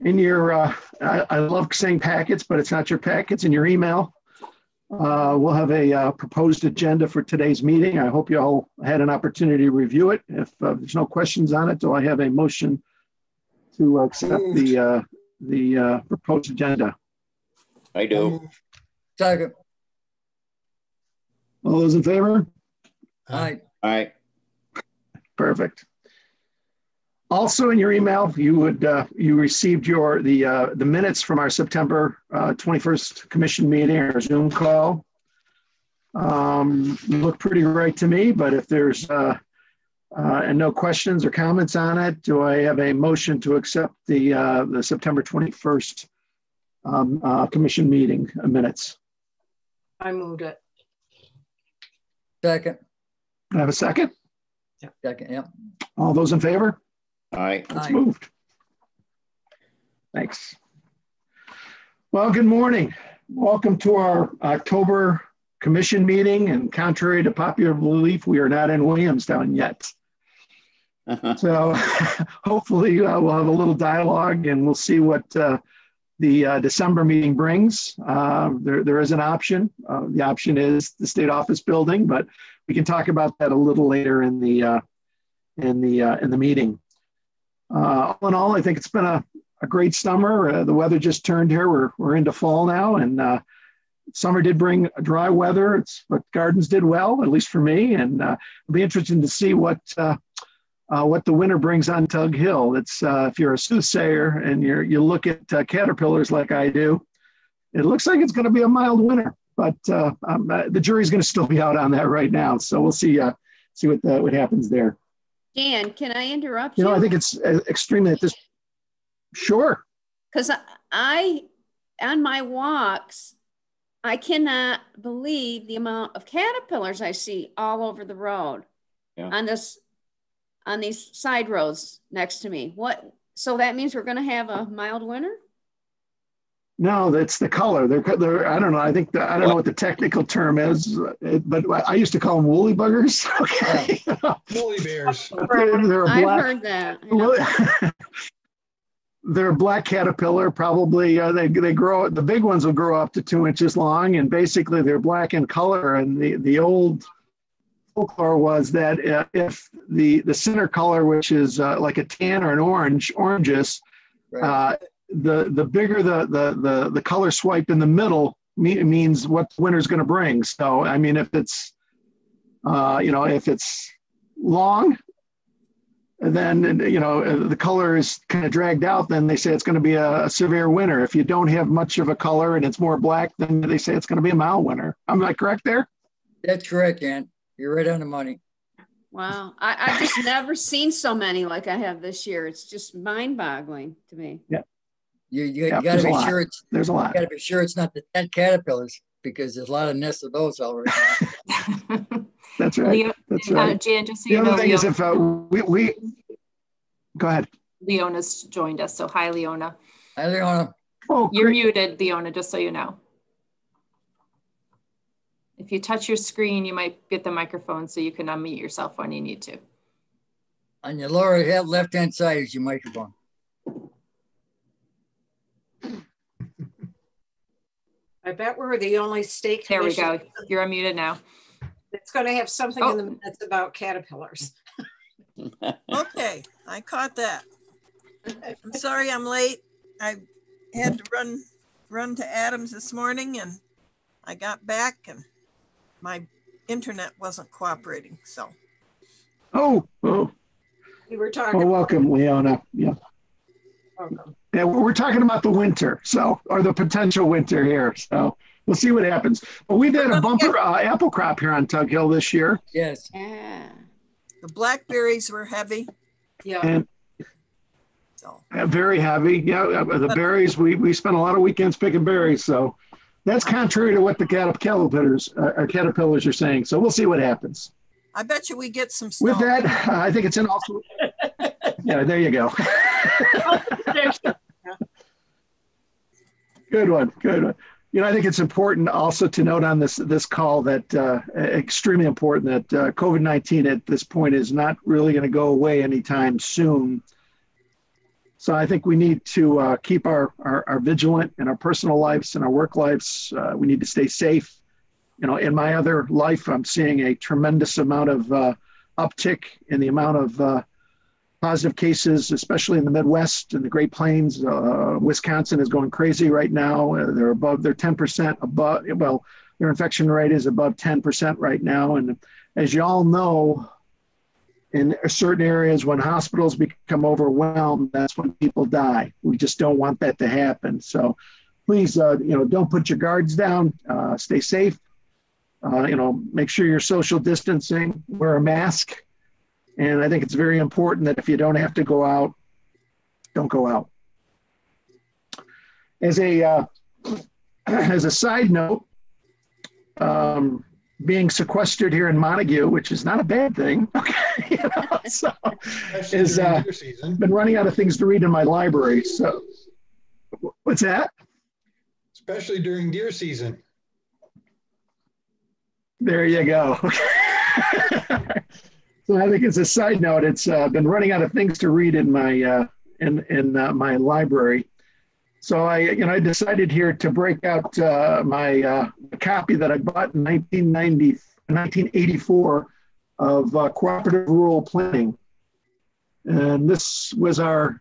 in your, uh, I, I love saying packets, but it's not your packets, in your email. Uh, we'll have a uh, proposed agenda for today's meeting. I hope you all had an opportunity to review it. If uh, there's no questions on it, do I have a motion to accept the, uh, the uh, proposed agenda? I do. Second. All those in favor? Aye. All right. Perfect. Also in your email, you would, uh, you received your, the, uh, the minutes from our September uh, 21st commission meeting or Zoom call. Um, look pretty right to me, but if there's, uh, uh, and no questions or comments on it, do I have a motion to accept the, uh, the September 21st um, uh, commission meeting minutes? I moved it. Second. I have a second? Yeah. Second, yeah. All those in favor? All right. It's Aye. moved. Thanks. Well, good morning. Welcome to our October commission meeting. And contrary to popular belief, we are not in Williamstown yet. So hopefully uh, we'll have a little dialogue and we'll see what uh, the uh, December meeting brings. Uh, there, there is an option. Uh, the option is the state office building, but we can talk about that a little later in the uh, in the uh, in the meeting. Uh, all in all, I think it's been a, a great summer. Uh, the weather just turned here. We're, we're into fall now, and uh, summer did bring dry weather. It's but gardens did well, at least for me. And uh, it'll be interesting to see what uh, uh, what the winter brings on Tug Hill. It's if you're a soothsayer and you you look at caterpillars like I do, it looks like it's going to be a mild winter. But um, the jury's going to still be out on that right now. So we'll see see what what happens there. Dan, can I interrupt You you? know, I think it's uh, extremely at this. Sure. Because I, on my walks, I cannot believe the amount of caterpillars I see all over the road Yeah. on this, on these side roads next to me. What? So that means we're going to have a mild winter? No, that's the color. They're, they're I don't know. I think the, I don't know what the technical term is, uh, but I used to call them woolly buggers. Okay. Woolly bears. they're, they're a I've heard that. I know. Well, they're a black caterpillar. Probably uh, they they grow. The big ones will grow up to two inches long, and basically they're black in color. And the the old folklore was that uh, if the the center color, which is uh, like a tan or an orange, oranges, Right. The the bigger the the the, the color swipe in the middle me- means what the winter's going to bring. So I mean, if it's uh, you know if it's long, then you know the color is kind of dragged out. Then they say it's going to be a, a severe winter. If you don't have much of a color and it's more black, then they say it's going to be a mild winter. Am I correct there? That's correct, Ann. You're right on the money. Wow. I, I've just never seen so many like I have this year. It's just mind boggling to me. You, you, Yeah, you gotta be sure it's, There's a you lot. gotta be sure it's not the tent caterpillars because there's a lot of nests of those already. That's right. Leo, That's uh, right. Jan, just so The you other know, thing is if uh, we, we go ahead. Leona's joined us. So hi, Leona. I don't. Oh, You're great. muted, Leona, just so you know. If you touch your screen, you might get the microphone so you can unmute yourself when you need to. On your lower head, left-hand side is your microphone. I bet we're the only state There we go. You're unmuted now. It's going to have something Oh. in the oh. minutes about caterpillars. Okay, I caught that. I'm sorry I'm late. I had to run, run to Adams this morning and I got back and my internet wasn't cooperating, so. Oh, oh, We were oh, talking. welcome, Leona. Yeah. welcome. Yeah, we're we're talking about the winter, so or the potential winter here. So we'll see what happens. But we've had a bumper uh, apple crop here on Tug Hill this year, Yes. Yeah. The blackberries were heavy, Yeah. and so. uh, very heavy. Yeah, uh, the berries. We we spent a lot of weekends picking berries, so that's contrary to what the caterpillars uh, or caterpillars are saying. So we'll see what happens. I bet you we get some snow. With that, uh, I think it's in also. Yeah, there you go. Good one. Good one. You know, I think it's important also to note on this this call that uh, extremely important that uh, COVID nineteen at this point is not really going to go away anytime soon. So I think we need to uh, keep our, our, our vigilant in our personal lives and our work lives. Uh, we need to stay safe. You know, in my other life, I'm seeing a tremendous amount of uh, uptick in the amount of uh, positive cases, especially in the Midwest and the Great Plains. Uh, Wisconsin is going crazy right now. Uh, they're above, they're 10% above, well, their infection rate is above 10% right now. And as you all know, in certain areas, when hospitals become overwhelmed, that's when people die. We just don't want that to happen. So please, uh, you know, don't put your guards down. Uh, stay safe. Uh, you know, make sure you're social distancing. Wear a mask. And I think it's very important that if you don't have to go out, don't go out. As a uh, as a side note, um, being sequestered here in Montague, which is not a bad thing. Okay, you know, so is uh, been running out of things to read in my library. So, what's that? Especially during deer season. There you go. so I think as a side note, it's uh, been running out of things to read in my uh, in in uh, my library. So I, you know, I decided here to break out uh, my uh, copy that I bought in 1990, 1984 of uh, Cooperative Rural Planning. And this was our,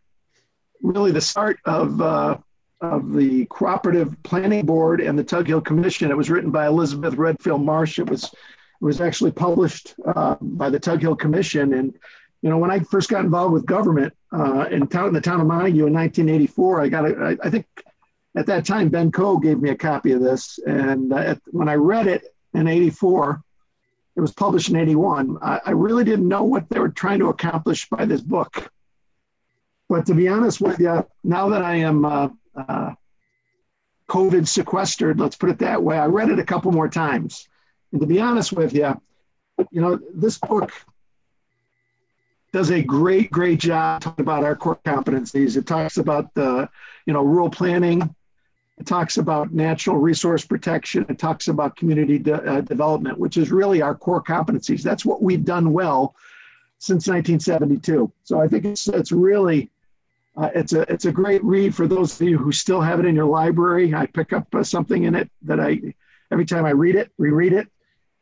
really the start of, of the Cooperative Planning Board and the Tug Hill Commission. It was written by Elizabeth Redfield Marsh. It was, it was actually published uh, by the Tug Hill Commission. And you know, when I first got involved with government uh, in town, in the town of Montague in 1984, I got a, I, I think at that time Ben Coe gave me a copy of this, and uh, at, when I read it in '84, it was published in '81. I, I, really didn't know what they were trying to accomplish by this book. But to be honest with you, now that I am uh, uh COVID sequestered, let's put it that way, I read it a couple more times, and to be honest with you, you know, this book does a great, great job talking about our core competencies. It talks about the, you know, rural planning. It talks about natural resource protection. It talks about community de- uh, development, which is really our core competencies. That's what we've done well since 1972. So I think it's it's really uh, it's a it's a great read for those of you who still have it in your library. I pick up uh, something in it that I every time I read it, reread it,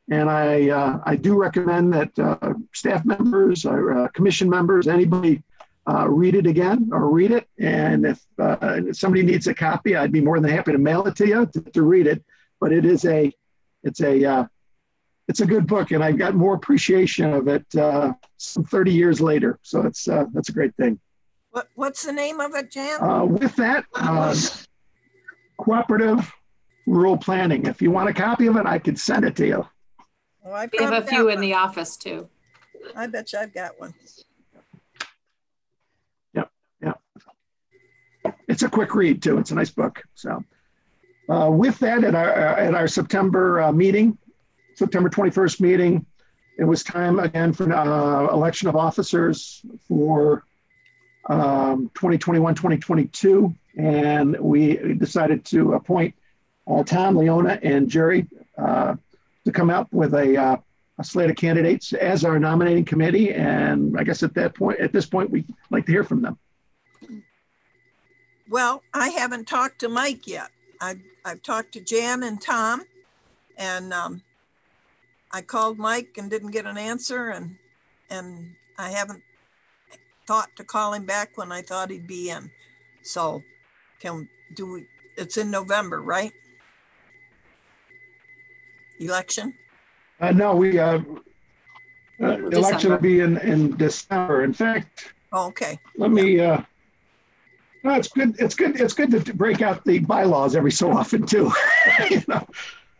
and I, uh, I do recommend that uh, staff members or uh, commission members, anybody uh, read it again or read it. And if, uh, if, somebody needs a copy, I'd be more than happy to mail it to you to, to read it. But it is a, it's a, uh, it's a good book, and I've got more appreciation of it some 30 years later. So it's that's a great thing. What, what's the name of it, Jan? with that, cooperative rural planning. If you want a copy of it, I could send it to you. Oh, I we have a few in the office too. I bet you I've got one. Yep, yep. It's a quick read too. It's a nice book. So, uh, with that, at our uh, at our September uh, meeting, September 21st meeting, it was time again for uh, election of officers for um, 2021 2022, and we decided to appoint uh, Tom Leona and Jerry uh, to come up with a, uh, a slate of candidates as our nominating committee. And I guess at that point, at this point, we'd like to hear from them. Well, I haven't talked to Mike yet. I've, I've talked to Jan and Tom, and um, I called Mike and didn't get an answer, and and I haven't thought to call him back when I thought he'd be in. So, can do we? It's in November, right? Election? Uh, no, we, uh, uh, election will be in, in December. In fact, Oh, okay. let me, uh, no, it's good, it's good, it's good to break out the bylaws every so often too. You know?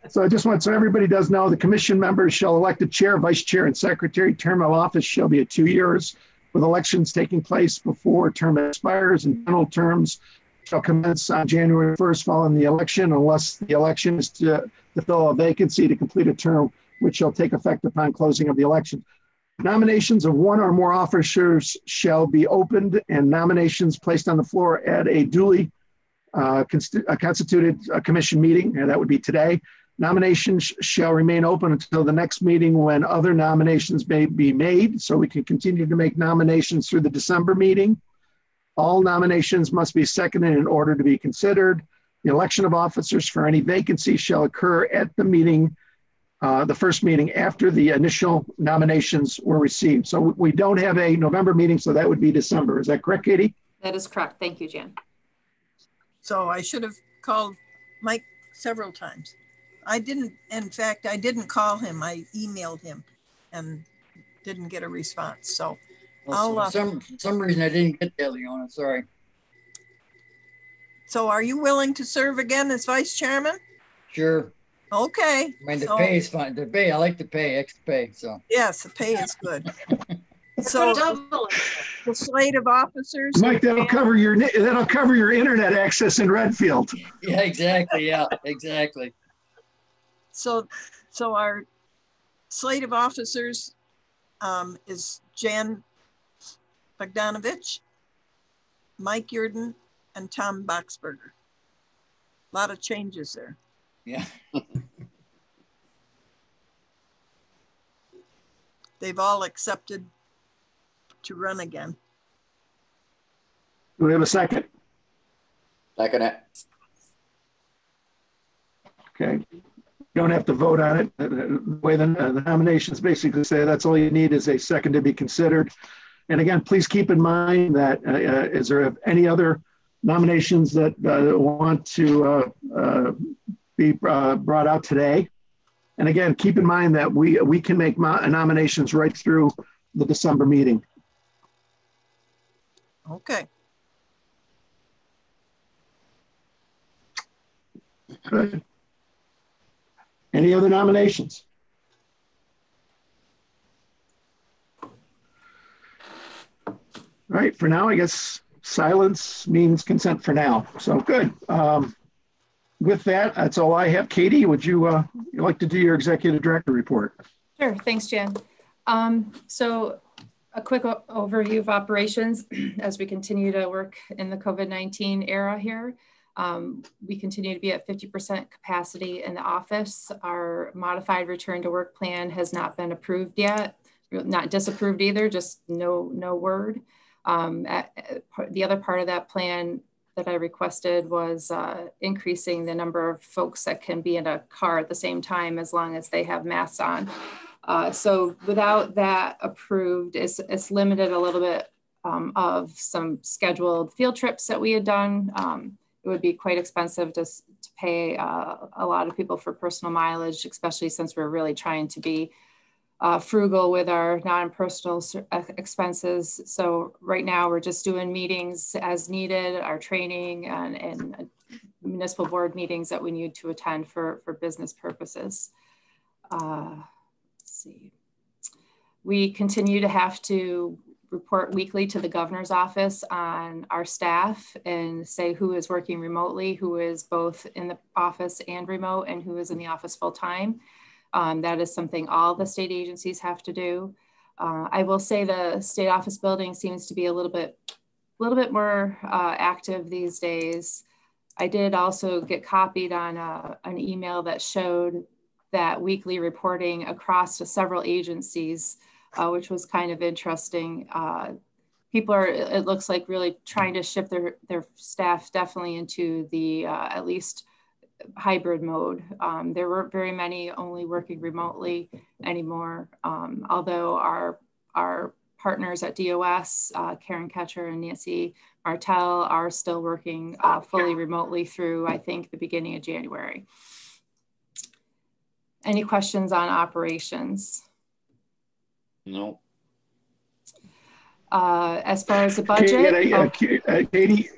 So I just want, so everybody does know, the commission members shall elect a chair, vice chair, and secretary. Term of office shall be at two years, with elections taking place before term expires and general terms shall commence on January 1st following the election unless the election is to, to fill a vacancy to complete a term which shall take effect upon closing of the election. Nominations of one or more officers shall be opened and nominations placed on the floor at a duly uh, constituted uh, commission meeting, and that would be today. Nominations shall remain open until the next meeting when other nominations may be made, so we can continue to make nominations through the December meeting. All nominations must be seconded in order to be considered. The election of officers for any vacancy shall occur at the meeting, uh, the first meeting after the initial nominations were received. So we don't have a November meeting, so that would be December. Is that correct, Katie? That is correct. Thank you, Jan. So I should have called Mike several times. I didn't, in fact, I didn't call him. I emailed him and didn't get a response. So I'll, Well, uh, for some, for some reason I didn't get that, Leona, sorry. So are you willing to serve again as vice chairman? Sure. Okay. I mean, the So- pay is fine. The pay, I like the pay, extra pay, so. Yes, the pay is good. So Double the slate of officers. Mike, that'll cover your, that'll cover your internet access in Redfield. Yeah, exactly. Yeah, exactly. So, so our slate of officers um, is Jan Bogdanovich, Mike Yerdon, and Tom Boxberger. A Lot of changes there. Yeah. They've all accepted to run again. Do we have a second? Second it. Okay. You Don't have to vote on it. The way the the nominations basically say, that's all you need is a second to be considered. And again, please keep in mind that, uh, uh, is there any other nominations that uh, want to uh, uh, be uh, brought out today? And again, keep in mind that we, we can make nominations right through the December meeting. Okay. Good. Any other nominations? All right, for now, I guess silence means consent for now. So good. Um, with that, that's all I have. Katie, would you, uh, like to do your executive director report? Sure, thanks, Jan. Um, so a quick overview of operations as we continue to work in the COVID-19 era here. Um, we continue to be at 50% capacity in the office. Our modified return to work plan has not been approved yet, not disapproved either, just no, no word. Um, at- at the other part of that plan that I requested was uh, increasing the number of folks that can be in a car at the same time as long as they have masks on. Uh, so without that approved, it's, it's limited a little bit um, of some scheduled field trips that we had done. Um, it would be quite expensive to, to pay uh, a lot of people for personal mileage, especially since we're really trying to be uh, frugal with our non-personal uh, expenses. So right now we're just doing meetings as needed, our training and, and municipal board meetings that we need to attend for, for business purposes. Uh, let's see. We continue to have to report weekly to the governor's office on our staff and say who is working remotely, who is both in the office and remote, and who is in the office full time. Um, that is something all the state agencies have to do. Uh, I will say the state office building seems to be a little bit, a little bit more uh, active these days. I did also get copied on a, an email that showed that weekly reporting across to several agencies, uh, which was kind of interesting. Uh, people are, it looks like really trying to shift their, their staff definitely into the uh, at least hybrid mode. Um, there weren't very many only working remotely anymore, um, although our, our partners at DOS, uh, Karen Ketcher and Nancy Martell are still working uh, fully remotely through, I think, the beginning of January. Any questions on operations? No. Uh, as far as the Katie, budget, uh, oh, Katie, yep,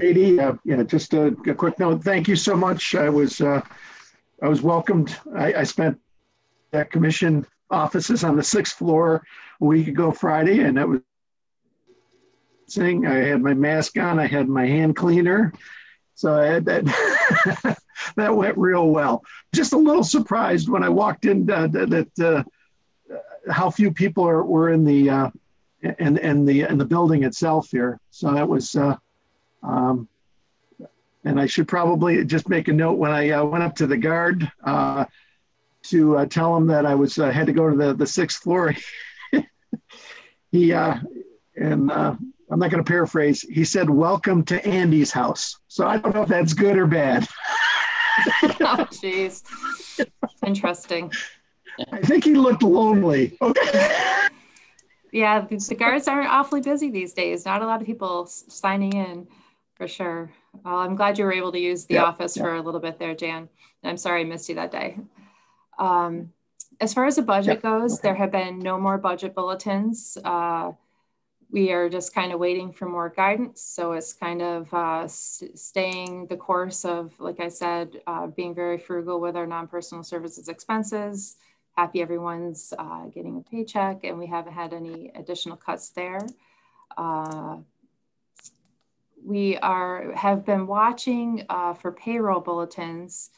Katie, uh, yeah, just a, a quick note. Thank you so much. I was, uh, I was welcomed. I, I spent that commission offices on the sixth floor a week ago Friday, and that was thing. I had my mask on. I had my hand cleaner, so I had that. that went real well. Just a little surprised when I walked in uh, that uh, how few people are, were in the uh, in, in the in the building itself here. So that was. Um, and I should probably just make a note when I uh, went up to the guard uh, to uh, tell him that I was uh, had to go to the, the sixth floor. he uh, and uh, I'm not going to paraphrase. He said, "Welcome to Andy's house." So I don't know if that's good or bad. oh, jeez. Interesting. I think he looked lonely. Okay. Yeah, the, guards are awfully busy these days. Not a lot of people s- signing in, for sure. Well, I'm glad you were able to use the Yep, office yep. for a little bit there, Jan. I'm sorry I missed you that day. Um, as far as the budget Yep, goes, okay. there have been no more budget bulletins. Uh, we are just kind of waiting for more guidance. So it's kind of uh, staying the course of, like I said, uh, being very frugal with our non-personal services expenses. Happy everyone's uh, getting a paycheck and we haven't had any additional cuts there. We are have been watching uh, for payroll bulletins.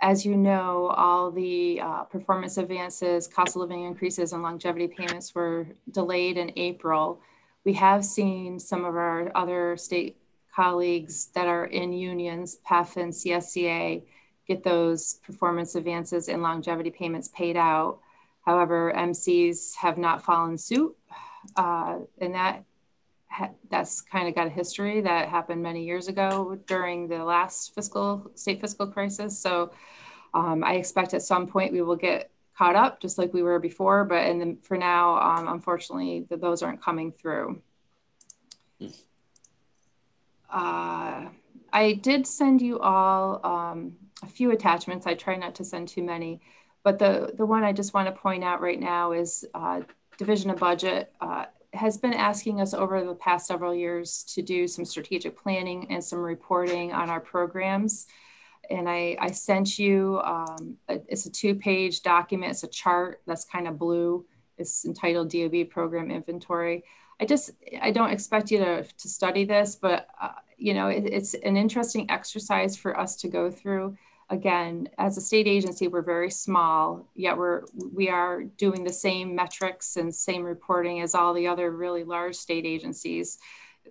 As you know, all the uh, performance advances, cost of living increases, and longevity payments were delayed in April. We have seen some of our other state colleagues that are in unions, PEF and CSEA, get those performance advances and longevity payments paid out. However, MCs have not fallen suit, uh, and that ha- that's kind of got a history that happened many years ago during the last fiscal state fiscal crisis. So um, I expect at some point we will get caught up just like we were before, but and then for now, um, unfortunately, th- those aren't coming through. Uh, I did send you all um, a few attachments. I try not to send too many, but the, the one I just want to point out right now is uh, Division of Budget uh, has been asking us over the past several years to do some strategic planning and some reporting on our programs. And I, I sent you, um, a- it's a two page document, it's a chart that's kind of blue. It's entitled DOB Program Inventory. I just, I don't expect you to, to study this, but uh, you know, it, it's an interesting exercise for us to go through. Again, as a state agency, we're very small, yet we're we are doing the same metrics and same reporting as all the other really large state agencies.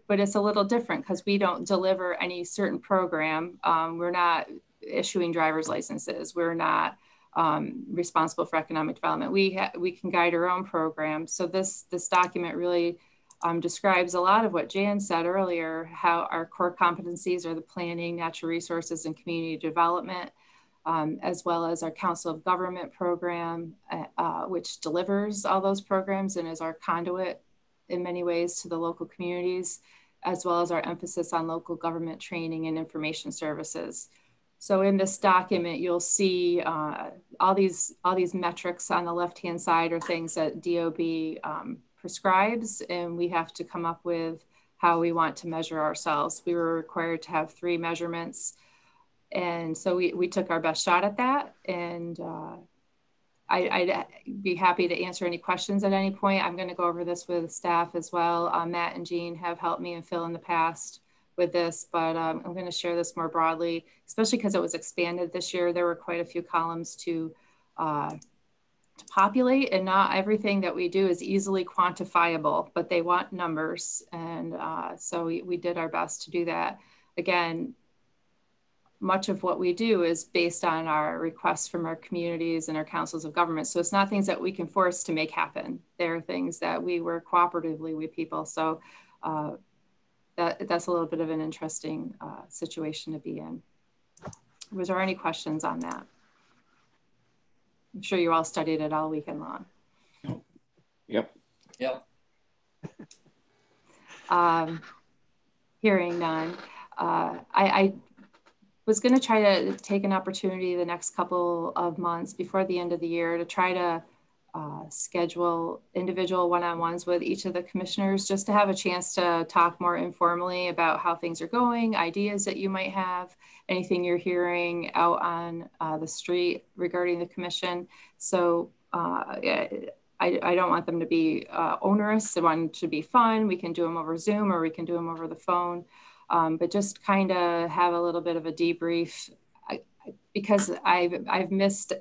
But it's a little different because we don't deliver any certain program. Um, we're not issuing driver's licenses. We're not um, responsible for economic development. We we can guide our own program. So this this document really um, describes a lot of what Jan said earlier, how our core competencies are the planning, natural resources, and community development, um, as well as our Council of Government program, uh, uh, which delivers all those programs and is our conduit in many ways to the local communities, as well as our emphasis on local government training and information services. So in this document, you'll see uh, all these all these metrics on the left-hand side are things that DOB um, prescribes, and we have to come up with how we want to measure ourselves. We were required to have three measurements, and so we, we took our best shot at that. And uh, I, would be happy to answer any questions at any point. I'm going to go over this with staff as well. Uh, Matt and Jean have helped me and Phil in the past with this, but um, I'm going to share this more broadly, especially because it was expanded this year. There were quite a few columns to, uh, to populate, and not everything that we do is easily quantifiable, but they want numbers. And uh, so we, we did our best to do that. Again, much of what we do is based on our requests from our communities and our councils of government. So it's not things that we can force to make happen. There are things that we work cooperatively with people. So uh, that, that's a little bit of an interesting uh, situation to be in. Was there any questions on that? I'm sure you all studied it all weekend long. Yep. Yep. Um, hearing none. Uh, I, I was going to try to take an opportunity the next couple of months before the end of the year to try to uh, schedule individual one-on-ones with each of the commissioners just to have a chance to talk more informally about how things are going, ideas that you might have, anything you're hearing out on uh, the street regarding the commission. So uh, I, I don't want them to be uh, onerous. I want them to be fun. We can do them over Zoom or we can do them over the phone. Um, but just kind of have a little bit of a debrief because I've, I've missed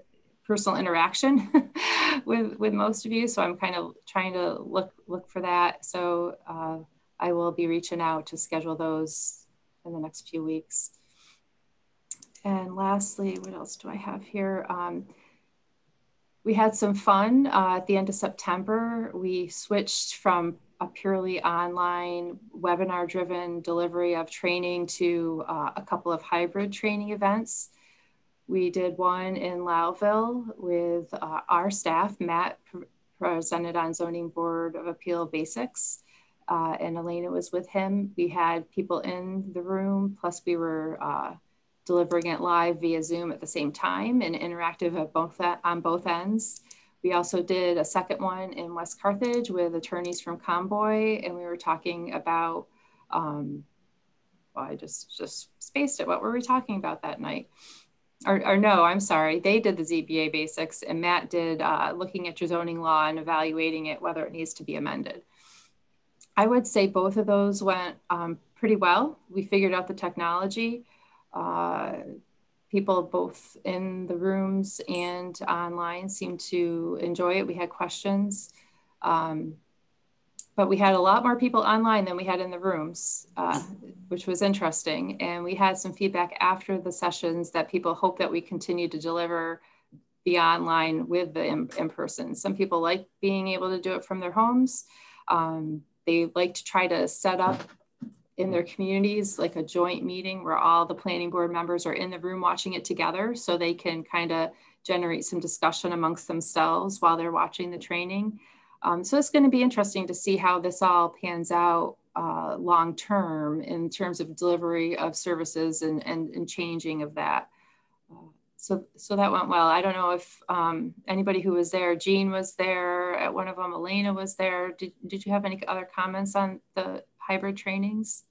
personal interaction with, with most of you. So I'm kind of trying to look, look for that. So uh, I will be reaching out to schedule those in the next few weeks. And lastly, what else do I have here? Um, we had some fun uh, at the end of September. We switched from a purely online webinar driven delivery of training to uh, a couple of hybrid training events. We did one in Lowville with uh, our staff. Matt pr presented on Zoning Board of Appeal basics, uh, and Elena was with him. We had people in the room, plus we were uh, delivering it live via Zoom at the same time and interactive at both on both ends. We also did a second one in West Carthage with attorneys from Conboy, and we were talking about. Um, well, I just just spaced it. What were we talking about that night? Or, or no, I'm sorry. They did the ZBA basics, and Matt did uh, looking at your zoning law and evaluating it whether it needs to be amended. I would say both of those went um, pretty well. We figured out the technology. Uh, people both in the rooms and online seemed to enjoy it. We had questions, um, but we had a lot more people online than we had in the rooms, uh, which was interesting. And we had some feedback after the sessions that people hope that we continue to deliver the online with the in, in person. Some people like being able to do it from their homes. Um, they like to try to set up in their communities, like a joint meeting where all the planning board members are in the room watching it together so they can kind of generate some discussion amongst themselves while they're watching the training. Um, so it's going to be interesting to see how this all pans out uh, long term in terms of delivery of services and, and, and changing of that. Uh, so, so that went well. I don't know if um, anybody who was there, Jean was there at one of them, Elena was there. Did, did you have any other comments on the hybrid trainings?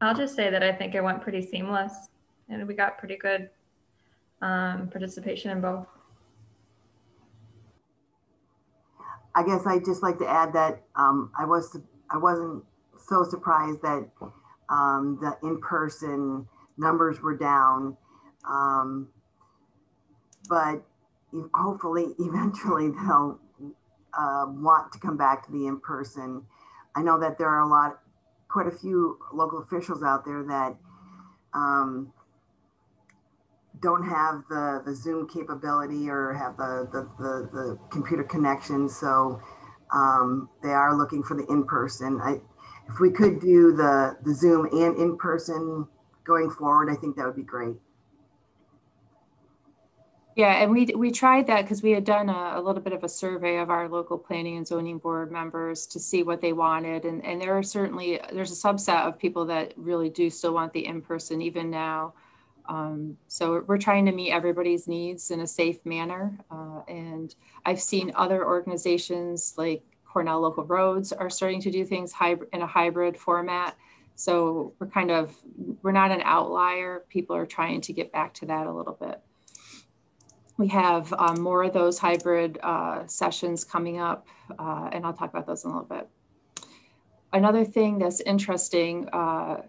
I'll just say that I think it went pretty seamless and we got pretty good um, participation in both. I guess I'd just like to add that um, I was I wasn't so surprised that um, the in-person numbers were down, um, but hopefully eventually they'll uh, want to come back to the in-person. I know that there are a lot quite a few local officials out there that um, don't have the, the Zoom capability or have the, the, the, the computer connection. So um, they are looking for the in-person. I, if we could do the, the Zoom and in-person going forward, I think that would be great. Yeah, and we we tried that because we had done a, a, little bit of a survey of our local planning and zoning board members to see what they wanted, and and there are certainly there's a subset of people that really do still want the in person even now. Um, so we're trying to meet everybody's needs in a safe manner, uh, and I've seen other organizations like Cornell Local Roads are starting to do things in a hybrid format. So we're kind of we're not an outlier. People are trying to get back to that a little bit we have um, more of those hybrid uh, sessions coming up, uh, and I'll talk about those in a little bit. Another thing that's interesting, uh,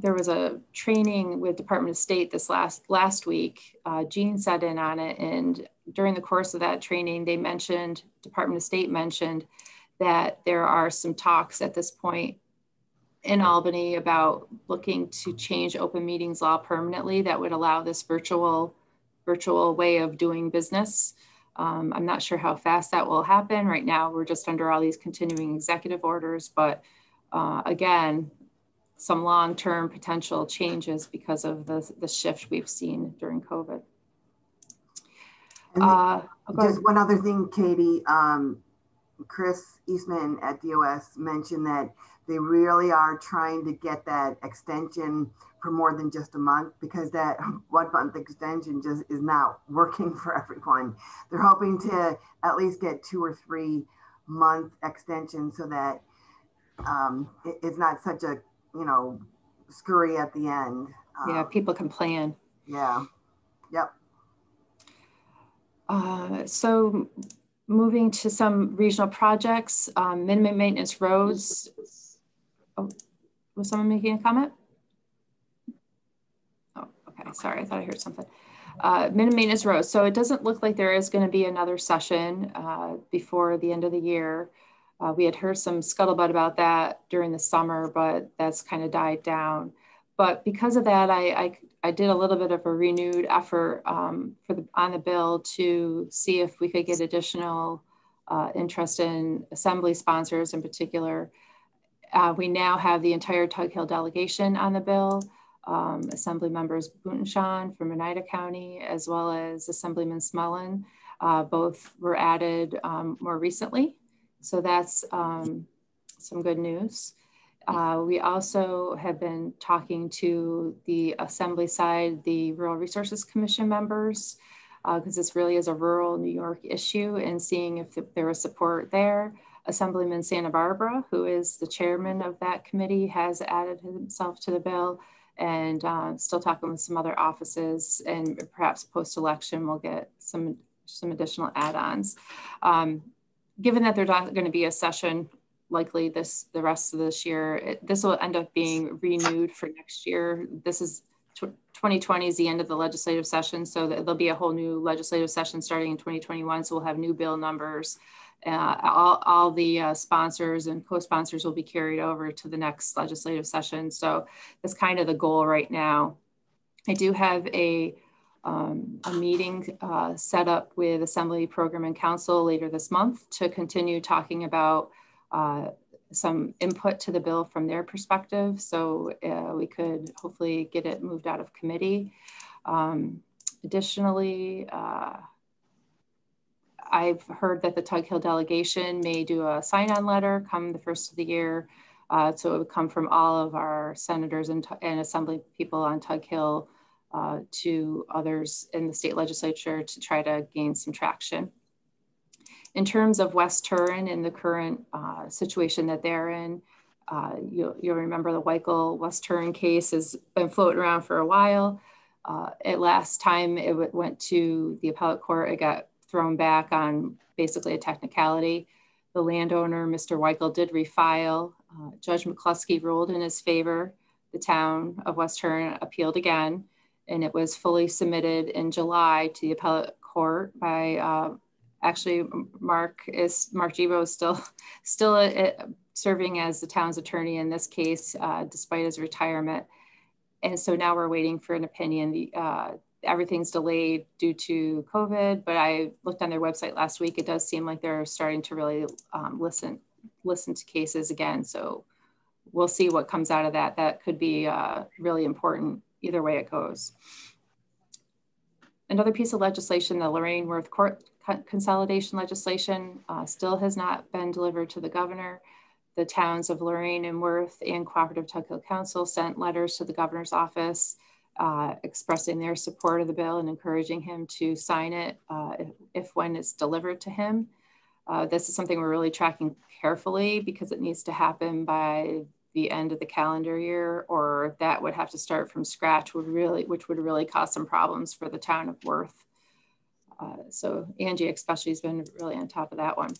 there was a training with Department of State this last last week. Uh, Jean sat in on it, and during the course of that training, they mentioned Department of State mentioned that there are some talks at this point in Albany about looking to change open meetings law permanently that would allow this virtual virtual way of doing business. Um, I'm not sure how fast that will happen. Right now, we're just under all these continuing executive orders, but uh, again, some long-term potential changes because of the, the shift we've seen during COVID. Uh, just one other thing, Katie, um, Chris Eastman at DOS mentioned that they really are trying to get that extension for more than just a month because that one month extension just is not working for everyone. They're hoping to at least get two or three month extension so that um, it, it's not such a, you know, scurry at the end. Um, yeah, people can plan. Yeah. Yep. Uh, so moving to some regional projects, um, minimum maintenance roads. Oh, was someone making a comment? Oh, okay, sorry, I thought I heard something. Uh, minimum maintenance rows. So it doesn't look like there is going to be another session uh, before the end of the year. Uh, we had heard some scuttlebutt about that during the summer, but that's kind of died down. but because of that, I, I, I, did a little bit of a renewed effort um, for the, on the bill to see if we could get additional uh, interest in assembly sponsors in particular. Uh, we now have the entire Tug Hill delegation on the bill, um, Assembly members Buttenschon from Oneida County, as well as Assemblyman Smullen. Uh, both were added um, more recently. So that's um, some good news. Uh, we also have been talking to the assembly side, the Rural Resources Commission members, because uh, this really is a rural New York issue and seeing if there was support there. Assemblyman Santabarbara, who is the chairman of that committee, has added himself to the bill and uh, still talking with some other offices and perhaps post-election we'll get some, some additional add-ons. Um, given that there's not going to be a session likely this the rest of this year. This will end up being renewed for next year. This is 2020 is the end of the legislative session, so there'll be a whole new legislative session starting in 2021. So we'll have new bill numbers. Uh, all, all the uh, sponsors and co-sponsors will be carried over to the next legislative session. So that's kind of the goal right now. I do have a um, a meeting uh, set up with Assembly Program and Counsel later this month to continue talking about uh, some input to the bill from their perspective. So uh, we could hopefully get it moved out of committee. Um, additionally, uh, I've heard that the Tug Hill delegation may do a sign-on letter come the first of the year. Uh, so it would come from all of our senators and, and assembly people on Tug Hill uh, to others in the state legislature to try to gain some traction. In terms of West Turin and the current uh, situation that they're in, uh, you'll, you'll, remember the Weichel West Turin case has been floating around for a while. Uh, at last time it went to the appellate court, it got thrown back on basically a technicality. The landowner, Mr. Weichel, did refile. Uh, Judge McCluskey ruled in his favor. The town of West Turin appealed again, and it was fully submitted in July to the appellate court by uh, actually Mark is Mark Gibo is still still a, a, serving as the town's attorney in this case uh, despite his retirement. And so now we're waiting for an opinion. The, uh, everything's delayed due to COVID, but I looked on their website last week. It does seem like they're starting to really um, listen listen to cases again. So we'll see what comes out of that. That could be uh, really important either way it goes. Another piece of legislation, the Lorraine Worth Court consolidation legislation uh, still has not been delivered to the governor. The towns of Lorraine and Worth and Cooperative Tug Hill Council sent letters to the governor's office uh, expressing their support of the bill and encouraging him to sign it uh, if, if, when it's delivered to him. Uh, this is something we're really tracking carefully because it needs to happen by the end of the calendar year, or that would have to start from scratch, would really, which would really cause some problems for the town of Worth. Uh, so Angie especially has been really on top of that one.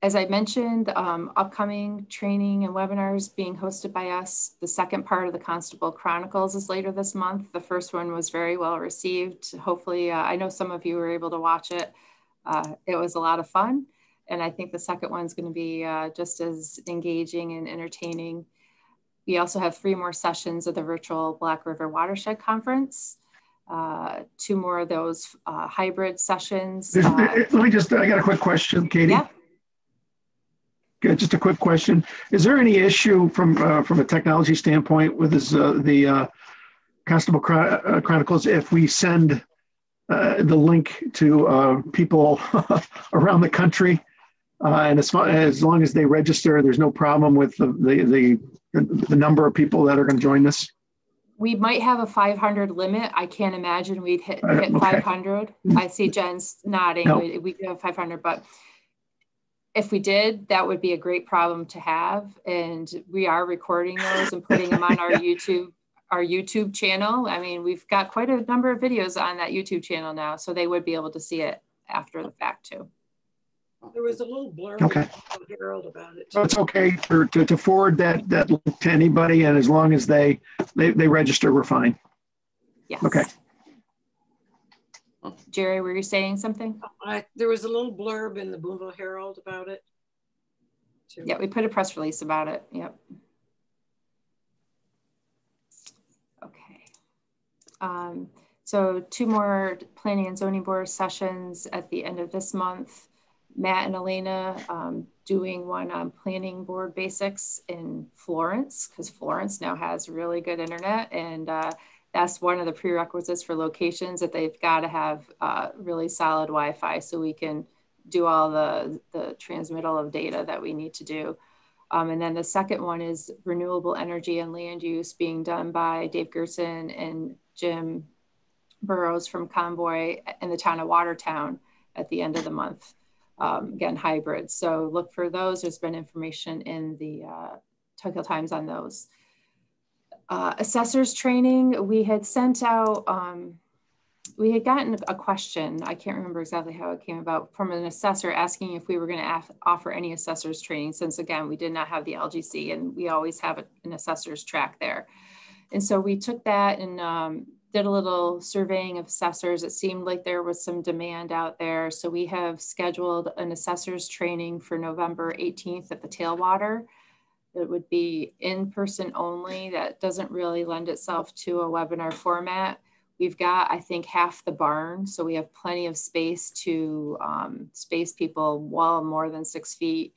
As I mentioned, um, upcoming training and webinars being hosted by us. The second part of the Constable Chronicles is later this month. The first one was very well received. Hopefully, uh, I know some of you were able to watch it. Uh, it was a lot of fun. And I think the second one's going to be uh, just as engaging and entertaining. We also have three more sessions of the virtual Black River Watershed Conference uh, two more of those uh, hybrid sessions. Uh, Let me just, I got a quick question, Katie. Yeah. Okay, just a quick question. Is there any issue from uh, from a technology standpoint with this, uh, the uh, Constable Chronicles if we send the link to people around the country? Uh, and as, far, as long as they register, there's no problem with the, the, the, the number of people that are going to join this? we might have a 500 limit. I can't imagine we'd hit, hit okay. 500. I see Jen's nodding. No. We, we do have 500, but if we did, that would be a great problem to have. And we are recording those and putting them on our yeah. YouTube our YouTube channel. I mean, we've got quite a number of videos on that YouTube channel now, so they would be able to see it after the fact too. There was a little blurb okay. Herald about it. It's okay to, to forward that that to anybody, and as long as they they, they register, we're fine. Yes. Okay. Jerry, were you saying something? I, there was a little blurb in the Boonville Herald about it. Too. Yeah, we put a press release about it. Yep. Okay. Um, so two more planning and zoning board sessions at the end of this month Matt and Elena um, doing one on planning board basics in Florence because Florence now has really good internet and uh, that's one of the prerequisites for locations that they've got to have uh, really solid Wi-Fi so we can do all the, the transmittal of data that we need to do. Um, and then the second one is renewable energy and land use being done by Dave Gerson and Jim Burrows from Conboy in the town of Watertown at the end of the month. Um, again, hybrids. So look for those. There's been information in the uh, Hill Times on those. Uh, assessors training, we had sent out, um, we had gotten a question, I can't remember exactly how it came about, from an assessor asking if we were going to offer any assessors training, since again, we did not have the LGC and we always have an assessors track there. And so we took that and um, did a little surveying of assessors. It seemed like there was some demand out there. So we have scheduled an assessors training for November 18th at the Tailwater. It would be in person only. That doesn't really lend itself to a webinar format. We've got, I think, half the barn. So we have plenty of space to um, space people well more than six feet.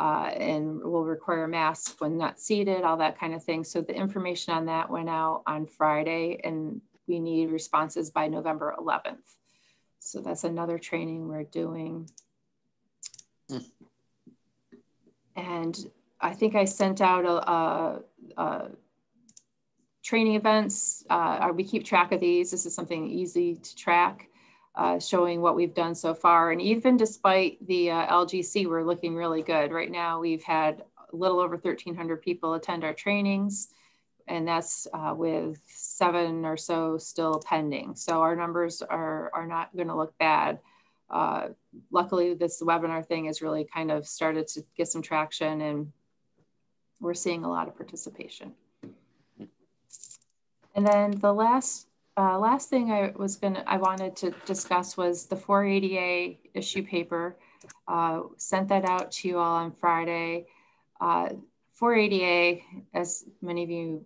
Uh, and will require masks when not seated, all that kind of thing. So the information on that went out on Friday and we need responses by November 11th. So that's another training we're doing. Mm. And I think I sent out a, a, a training events. Uh, we keep track of these. This is something easy to track, uh, showing what we've done so far. And even despite the uh, LGC, we're looking really good. Right now, we've had a little over 1,300 people attend our trainings, and that's uh, with seven or so still pending. So our numbers are, are not going to look bad. Uh, luckily, this webinar thing has really kind of started to get some traction and we're seeing a lot of participation. And then the last uh, last thing I was gonna I wanted to discuss was the 480A issue paper. Uh, sent that out to you all on Friday. Uh, 480A, as many of you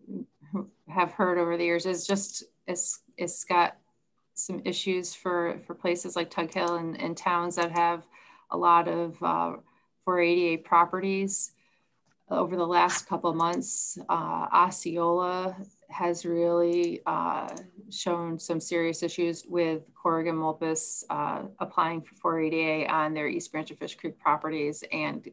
have heard over the years, is just it's it's got some issues for for places like Tug Hill and, and towns that have a lot of uh, 480A properties over the last couple months, uh, Osceola has really uh, shown some serious issues with Corrigan Molpus uh, applying for 480A on their East Branch of Fish Creek properties and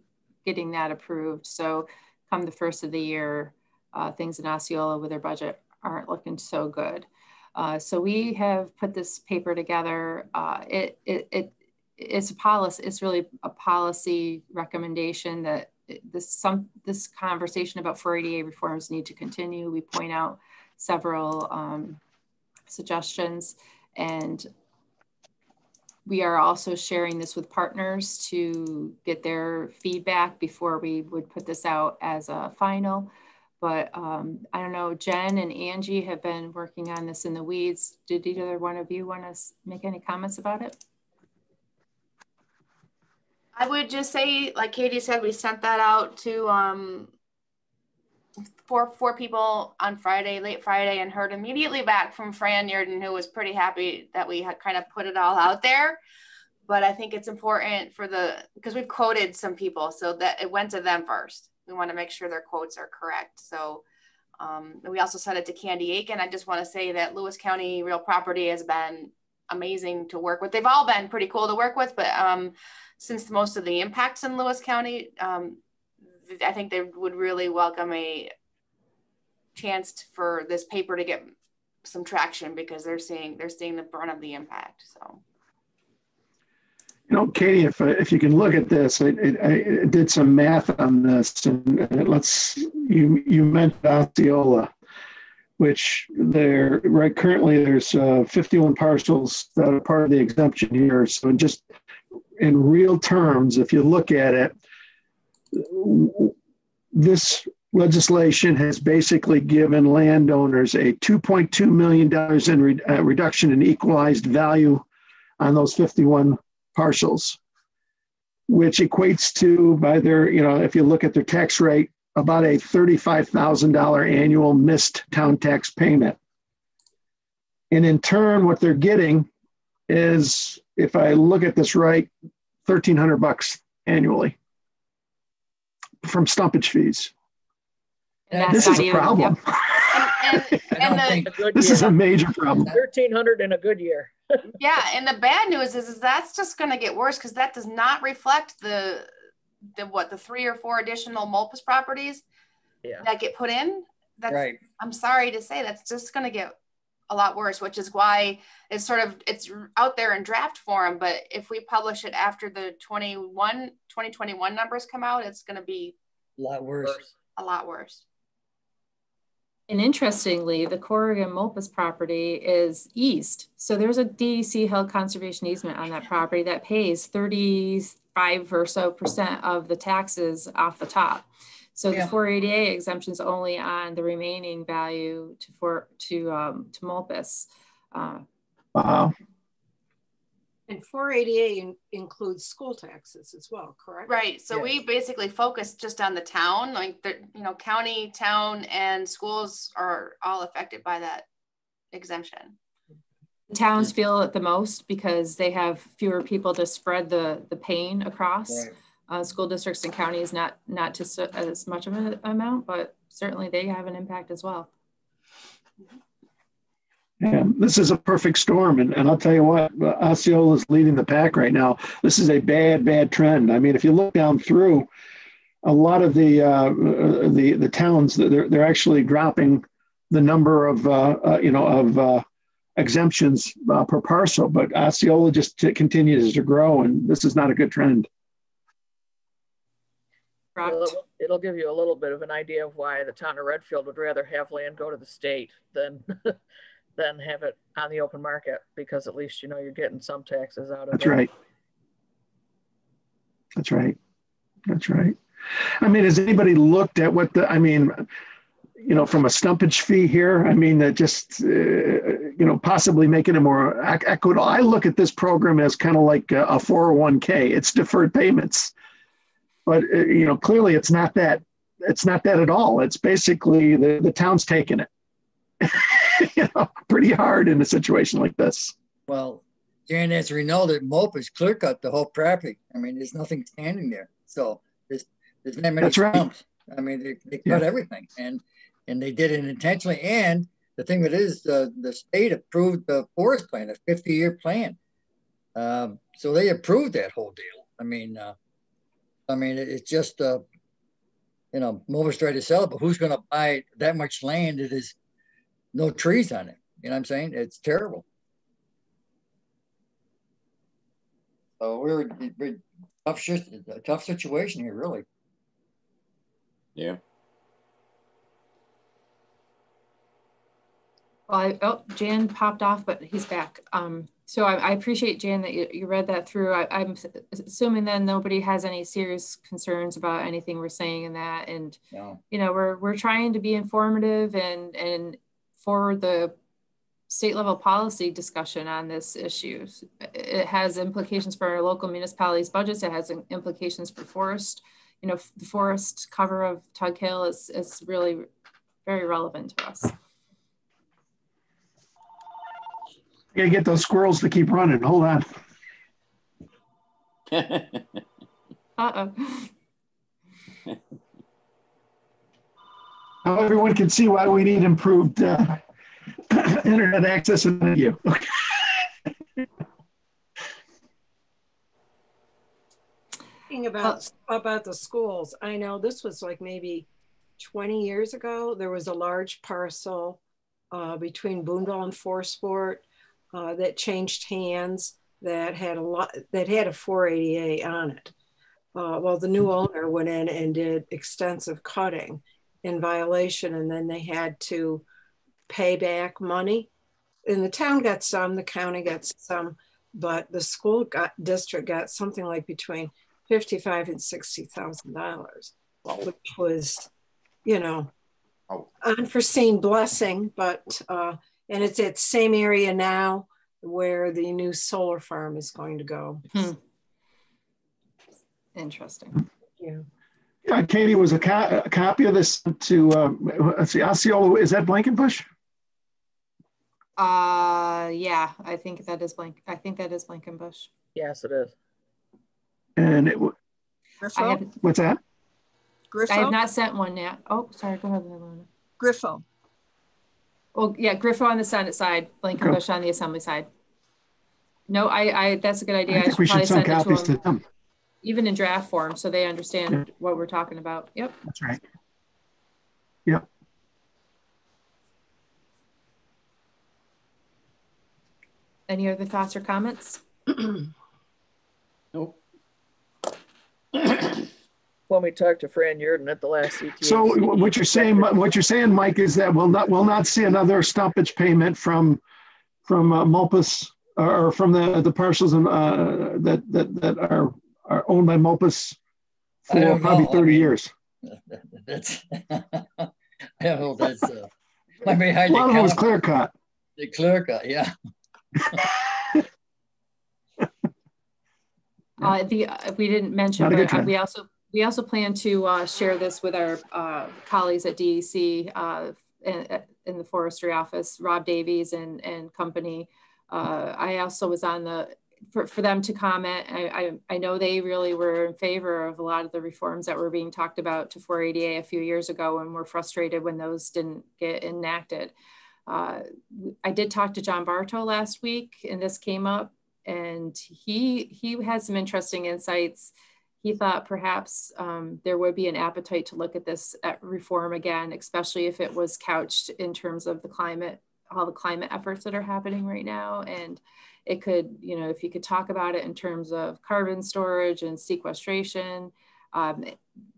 getting that approved. So come the first of the year, uh, things in Osceola with their budget aren't looking so good. Uh, so we have put this paper together. Uh, it, it, it, it's a policy, it's really a policy recommendation that this some this conversation about 480A reforms need to continue. We point out several um, suggestions and we are also sharing this with partners to get their feedback before we would put this out as a final. But um, I don't know, Jen and Angie have been working on this in the weeds. Did either one of you want to make any comments about it? I would just say, like Katie said, we sent that out to um, four four people on Friday, late Friday, and heard immediately back from Fran Yerdon, who was pretty happy that we had kind of put it all out there. But I think it's important for the because we've quoted some people, so that it went to them first. We want to make sure their quotes are correct. So um, we also sent it to Candy Aiken. I just want to say that Lewis County Real Property has been amazing to work with. They've all been pretty cool to work with, but um, since most of the impacts in Lewis County, um, I think they would really welcome a chance for this paper to get some traction because they're seeing they're seeing the brunt of the impact. So. You know, Katie, if, if you can look at this, I, did some math on this, and, and let's you you mentioned Osceola, which there right currently there's uh, 51 parcels that are part of the exemption here. So in just in real terms, if you look at it, this legislation has basically given landowners a $2.2 million in re, uh, reduction in equalized value on those 51 parcels, which equates to, by their, you know, if you look at their tax rate, about a $35,000 annual missed town tax payment. And in turn, what they're getting is, if I look at this right, 1300 bucks annually from stumpage fees. That's This is a even- problem. And, and, and the, think, A good This year. is a major problem. Thirteen hundred in a good year. yeah, and the bad news is, is that's just gonna get worse because that does not reflect the, the what, the three or four additional Molpus properties Yeah. that get put in. That's, right. I'm sorry to say, that's just gonna get a lot worse, which is why it's sort of, it's out there in draft form, but if we publish it after the 21, 2021 numbers come out, it's gonna be A lot worse. a lot worse. And interestingly, the Corrigan Molpus property is east. So there's a DEC held conservation easement on that property that pays 35 or so percent of the taxes off the top. So the Yeah. 480A exemption is only on the remaining value to for to um, to Molpus. Uh, Wow. And 480A in- includes school taxes as well, correct? Right, so we basically focus just on the town, like the, you know, county, town and schools are all affected by that exemption. towns feel it the most because they have fewer people to spread the the pain across. Right. Uh, school districts and counties not not to so, as much of an amount, but certainly they have an impact as well. Yeah, this is a perfect storm. And, and I'll tell you what, uh, Osceola is leading the pack right now. This is a bad, bad trend. I mean, if you look down through a lot of the, uh, uh, the, the towns, they're, they're actually dropping the number of, uh, uh, you know, of uh, exemptions per parcel, but Osceola just continues to grow. And this is not a good trend. Well, it'll- It'll give you a little bit of an idea of why the town of Redfield would rather have land go to the state than, than have it on the open market, because at least you know you're getting some taxes out of it. That's right. That's right. That's right. I mean, has anybody looked at what the, I mean, you know, from a stumpage fee here, I mean, that just, uh, you know, possibly making it more equitable. I look at this program as kind of like a, a 401k. It's deferred payments. But, uh, you know, clearly it's not that, it's not that at all. It's basically the, the town's taking it, you know, pretty hard in a situation like this. Well, Jan, as we know, that Molpus clear cut the whole property. I mean, there's nothing standing there. So there's, there's not many That's right. I mean, they, they Yeah. cut everything and, and they did it intentionally. And the thing that is, the, the state approved the forest plan, a 50 year plan. Um, so they approved that whole deal. I mean, uh, I mean, it's just, uh, you know, Molpus tried to sell it, but who's going to buy that much land that is no trees on it? You know what I'm saying? It's terrible. So we're, we're tough, shit- a tough situation here, really. Yeah. Well, I, oh, Jan popped off, but he's back. Um, so I, I appreciate Jan that you, you read that through. I, I'm assuming then nobody has any serious concerns about anything we're saying in that. And No. you know, we're we're trying to be informative and and forward the state level policy discussion on this issue. It has implications for our local municipalities' budgets. It has implications for forest. You know, the forest cover of Tug Hill is is really very relevant to us. I gotta get those squirrels to keep running. Hold on. Uh-oh. Now everyone can see why we need improved uh, internet access and you. Thinking about, about the schools, I know this was like maybe 20 years ago. There was a large parcel uh, between Boonville and Forestport uh, that changed hands that had a lot, that had a 480A on it. Uh, well, the new owner went in and did extensive cutting in violation, and then they had to pay back money. And the town got some, the county got some, but the school got district got something like between fifty-five and sixty thousand dollars, which was, you know, unforeseen blessing. But uh, and it's at same area now where the new solar farm is going to go. Hmm. Interesting. Yeah. Yeah, Katie, was a, co- a copy of this to, uh, let's see, Osceola, is that Blankenbush? Uh, yeah, I think that is blank. I think that is Blankenbush. Yes, it is. And it, I what's that? Griffo? I have not sent one yet. Oh, sorry. Go ahead, Ilona. Griffo. Well, yeah, Griffo on the Senate side, Blankenbush on the Assembly side. No, I, I, that's a good idea. I think we should send copies to them. Even in draft form, so they understand yeah. what we're talking about. Yep. That's right. Yep. Any other thoughts or comments? nope. when we talked to Fran Yerdon at the last CTA. So what you're saying, what you're saying, Mike, is that we'll not we'll not see another stumpage payment from from uh, Molpus or from the the parcels in, uh, that that that are are owned by Molpus for probably know. 30 I mean, years. That's I don't know. That's uh, I mean, a lot of it was clear cut. The clear cut, yeah. uh, the uh, we didn't mention, but uh, we also we also plan to uh, share this with our uh, colleagues at DEC uh, in, in, the forestry office, Rob Davies and and company. I also was on the for, for them to comment. I, I, I, know they really were in favor of a lot of the reforms that were being talked about to 480A a few years ago and were frustrated when those didn't get enacted. Uh, I did talk to John Bartow last week and this came up and he, he had some interesting insights. He thought perhaps um, there would be an appetite to look at this at reform again, especially if it was couched in terms of the climate, all the climate efforts that are happening right now. And it could, you know, if you could talk about it in terms of carbon storage and sequestration, um,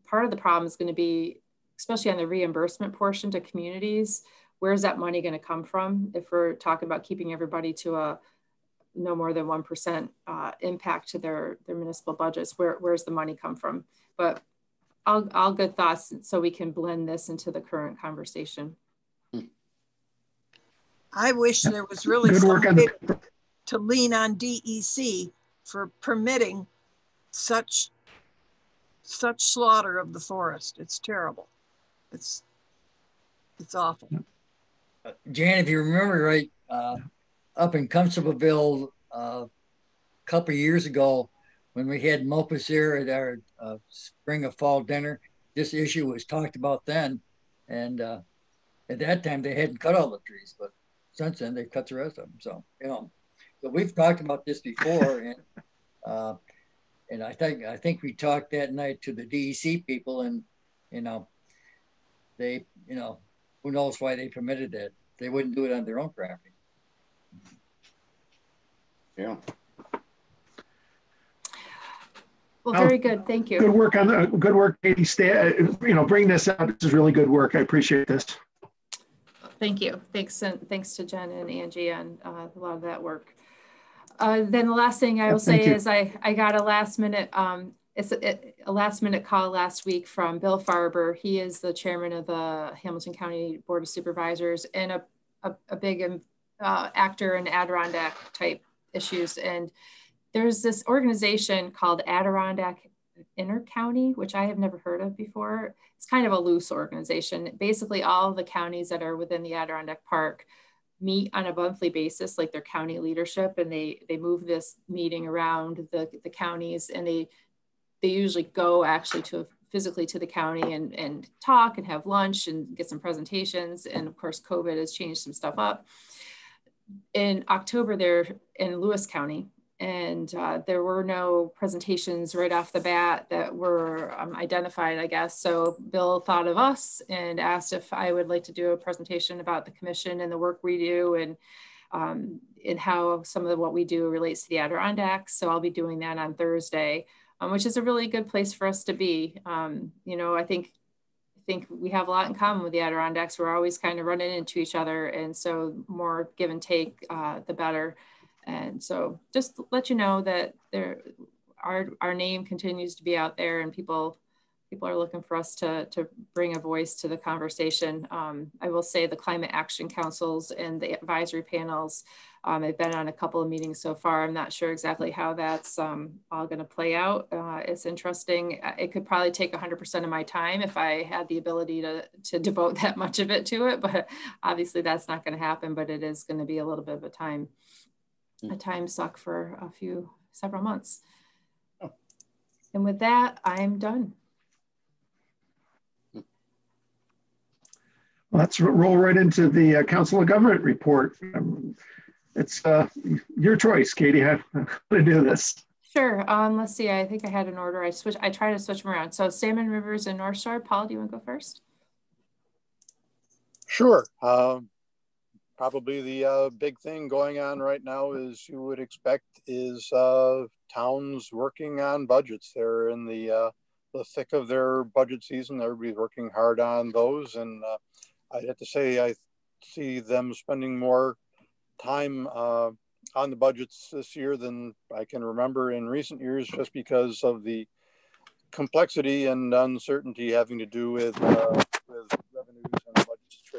part of the problem is going to be, especially on the reimbursement portion to communities, where's that money going to come from? If we're talking about keeping everybody to a no more than 1% uh, impact to their, their municipal budgets, where, where's the money come from? But all, all good thoughts so we can blend this into the current conversation. I wish there was really good work the to lean on DEC for permitting such such slaughter of the forest. It's terrible. It's it's awful. Uh, Jan, if you remember right, uh, up in Constableville uh, a couple years ago, when we had Molpus here at our uh, spring of fall dinner, this issue was talked about then, and uh, at that time they hadn't cut all the trees, but since then they've cut the rest of them. So you know. So we've talked about this before, and uh, and I think I think we talked that night to the DEC people, and you know, they you know, who knows why they permitted that? They wouldn't do it on their own property. Yeah. Well, very good. Thank you. Good work on the good work, Katie. Stay, uh, you know, bring this up. This is really good work. I appreciate this. Thank you. Thanks, and thanks to Jen and Angie on uh, a lot of that work. Uh, then the last thing I will say you. is I, I got a last minute um, it's a, a, last minute call last week from Bill Farber. He is the chairman of the Hamilton County Board of Supervisors and a, a, a big um, uh, actor in Adirondack type issues. And there's this organization called Adirondack Intercounty, which I have never heard of before. It's kind of a loose organization. Basically, all the counties that are within the Adirondack Park meet on a monthly basis, like their county leadership, and they they move this meeting around the, the counties, and they they usually go actually to physically to the county and and talk and have lunch and get some presentations. And of course, COVID has changed some stuff up. In October, they're in Lewis County, and uh, there were no presentations right off the bat that were um, identified, I guess. So Bill thought of us and asked if I would like to do a presentation about the commission and the work we do and um, and how some of what we do relates to the Adirondacks. So I'll be doing that on Thursday, um, which is a really good place for us to be. Um, you know, I think think we have a lot in common with the Adirondacks. We're always kind of running into each other, and so more give and take, uh, the better. And so just let you know that there our our name continues to be out there and people people are looking for us to, to bring a voice to the conversation. Um, I will say the climate action councils and the advisory panels, um, I've been on a couple of meetings so far. I'm not sure exactly how that's um, all going to play out. Uh, it's interesting. Uh, it could probably take 100% of my time if I had the ability to, to devote that much of it to it, but obviously that's not going to happen, but it is going to be a little bit of a time, a time suck for a few, several months. Oh. And with that, I'm done. Let's roll right into the uh, Council of Government report. Um, it's uh, your choice, Katie, how, how to do this. Sure. Um, let's see. I think I had an order. I switch. I try to switch them around. So Salmon Rivers and North Shore. Paul, do you want to go first? Sure. Um, probably the uh, big thing going on right now, as you would expect, is uh, towns working on budgets. They're in the uh, the thick of their budget season. Everybody's working hard on those, and uh, I'd have to say I see them spending more time uh, on the budgets this year than I can remember in recent years, just because of the complexity and uncertainty having to do with, uh, with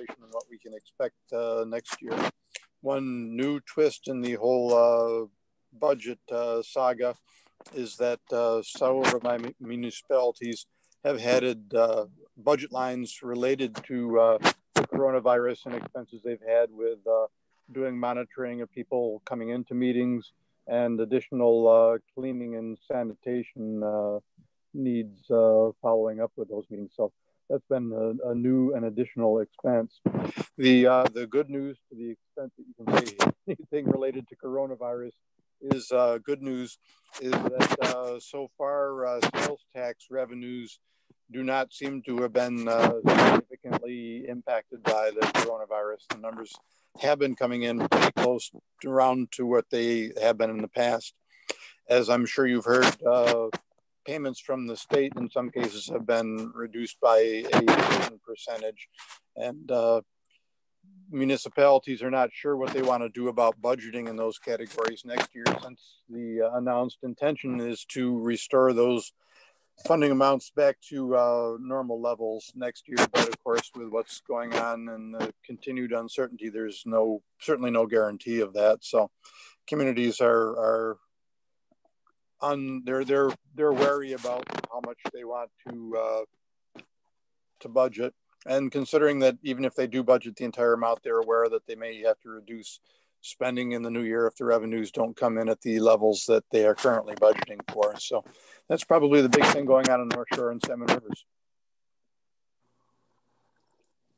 situation and what we can expect uh, next year. One new twist in the whole uh, budget uh, saga is that uh, several of my municipalities have had budget lines related to the coronavirus and expenses they've had with uh, doing monitoring of people coming into meetings and additional uh, cleaning and sanitation uh, needs uh, following up with those meetings. So that's been a, a new and additional expense. The uh, the good news, to the extent that you can say anything related to coronavirus, is uh, good news. Is that so far sales tax revenues do not seem to have been uh, significantly impacted by the coronavirus. The numbers have been coming in pretty close to around to what they have been in the past. As I'm sure you've heard, uh, payments from the state in some cases have been reduced by a certain percentage. And uh, municipalities are not sure what they want to do about budgeting in those categories next year since the uh, announced intention is to restore those funding amounts back to uh, normal levels next year. But of course, with what's going on and the continued uncertainty, there's no certainly no guarantee of that. So communities are are on they're they're they're wary about how much they want to uh, to budget. And considering that even if they do budget the entire amount, they're aware that they may have to reduce spending in the new year if the revenues don't come in at the levels that they are currently budgeting for. So that's probably the big thing going on in North Shore and Salmon Rivers.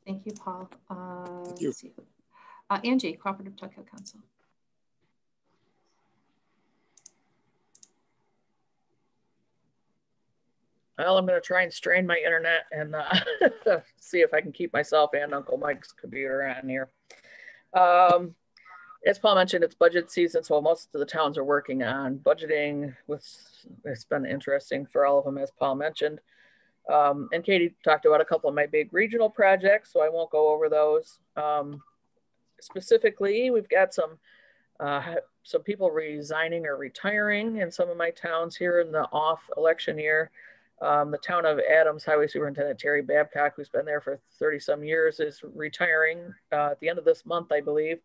Thank you, Paul. Uh, Thank you. Uh, Angie, Cooperative Tug Hill Council. Well, I'm going to try and strain my internet and uh, see if I can keep myself and Uncle Mike's computer on here. Um, as Paul mentioned, it's budget season, so most of the towns are working on budgeting. With it's been interesting for all of them, as Paul mentioned. Um, and Katie talked about a couple of my big regional projects, so I won't go over those. Um, specifically, we've got some uh, some people resigning or retiring in some of my towns here in the off election year. Um, the town of Adams Highway Superintendent Terry Babcock, who's been there for 30 some years, is retiring uh, at the end of this month, I believe.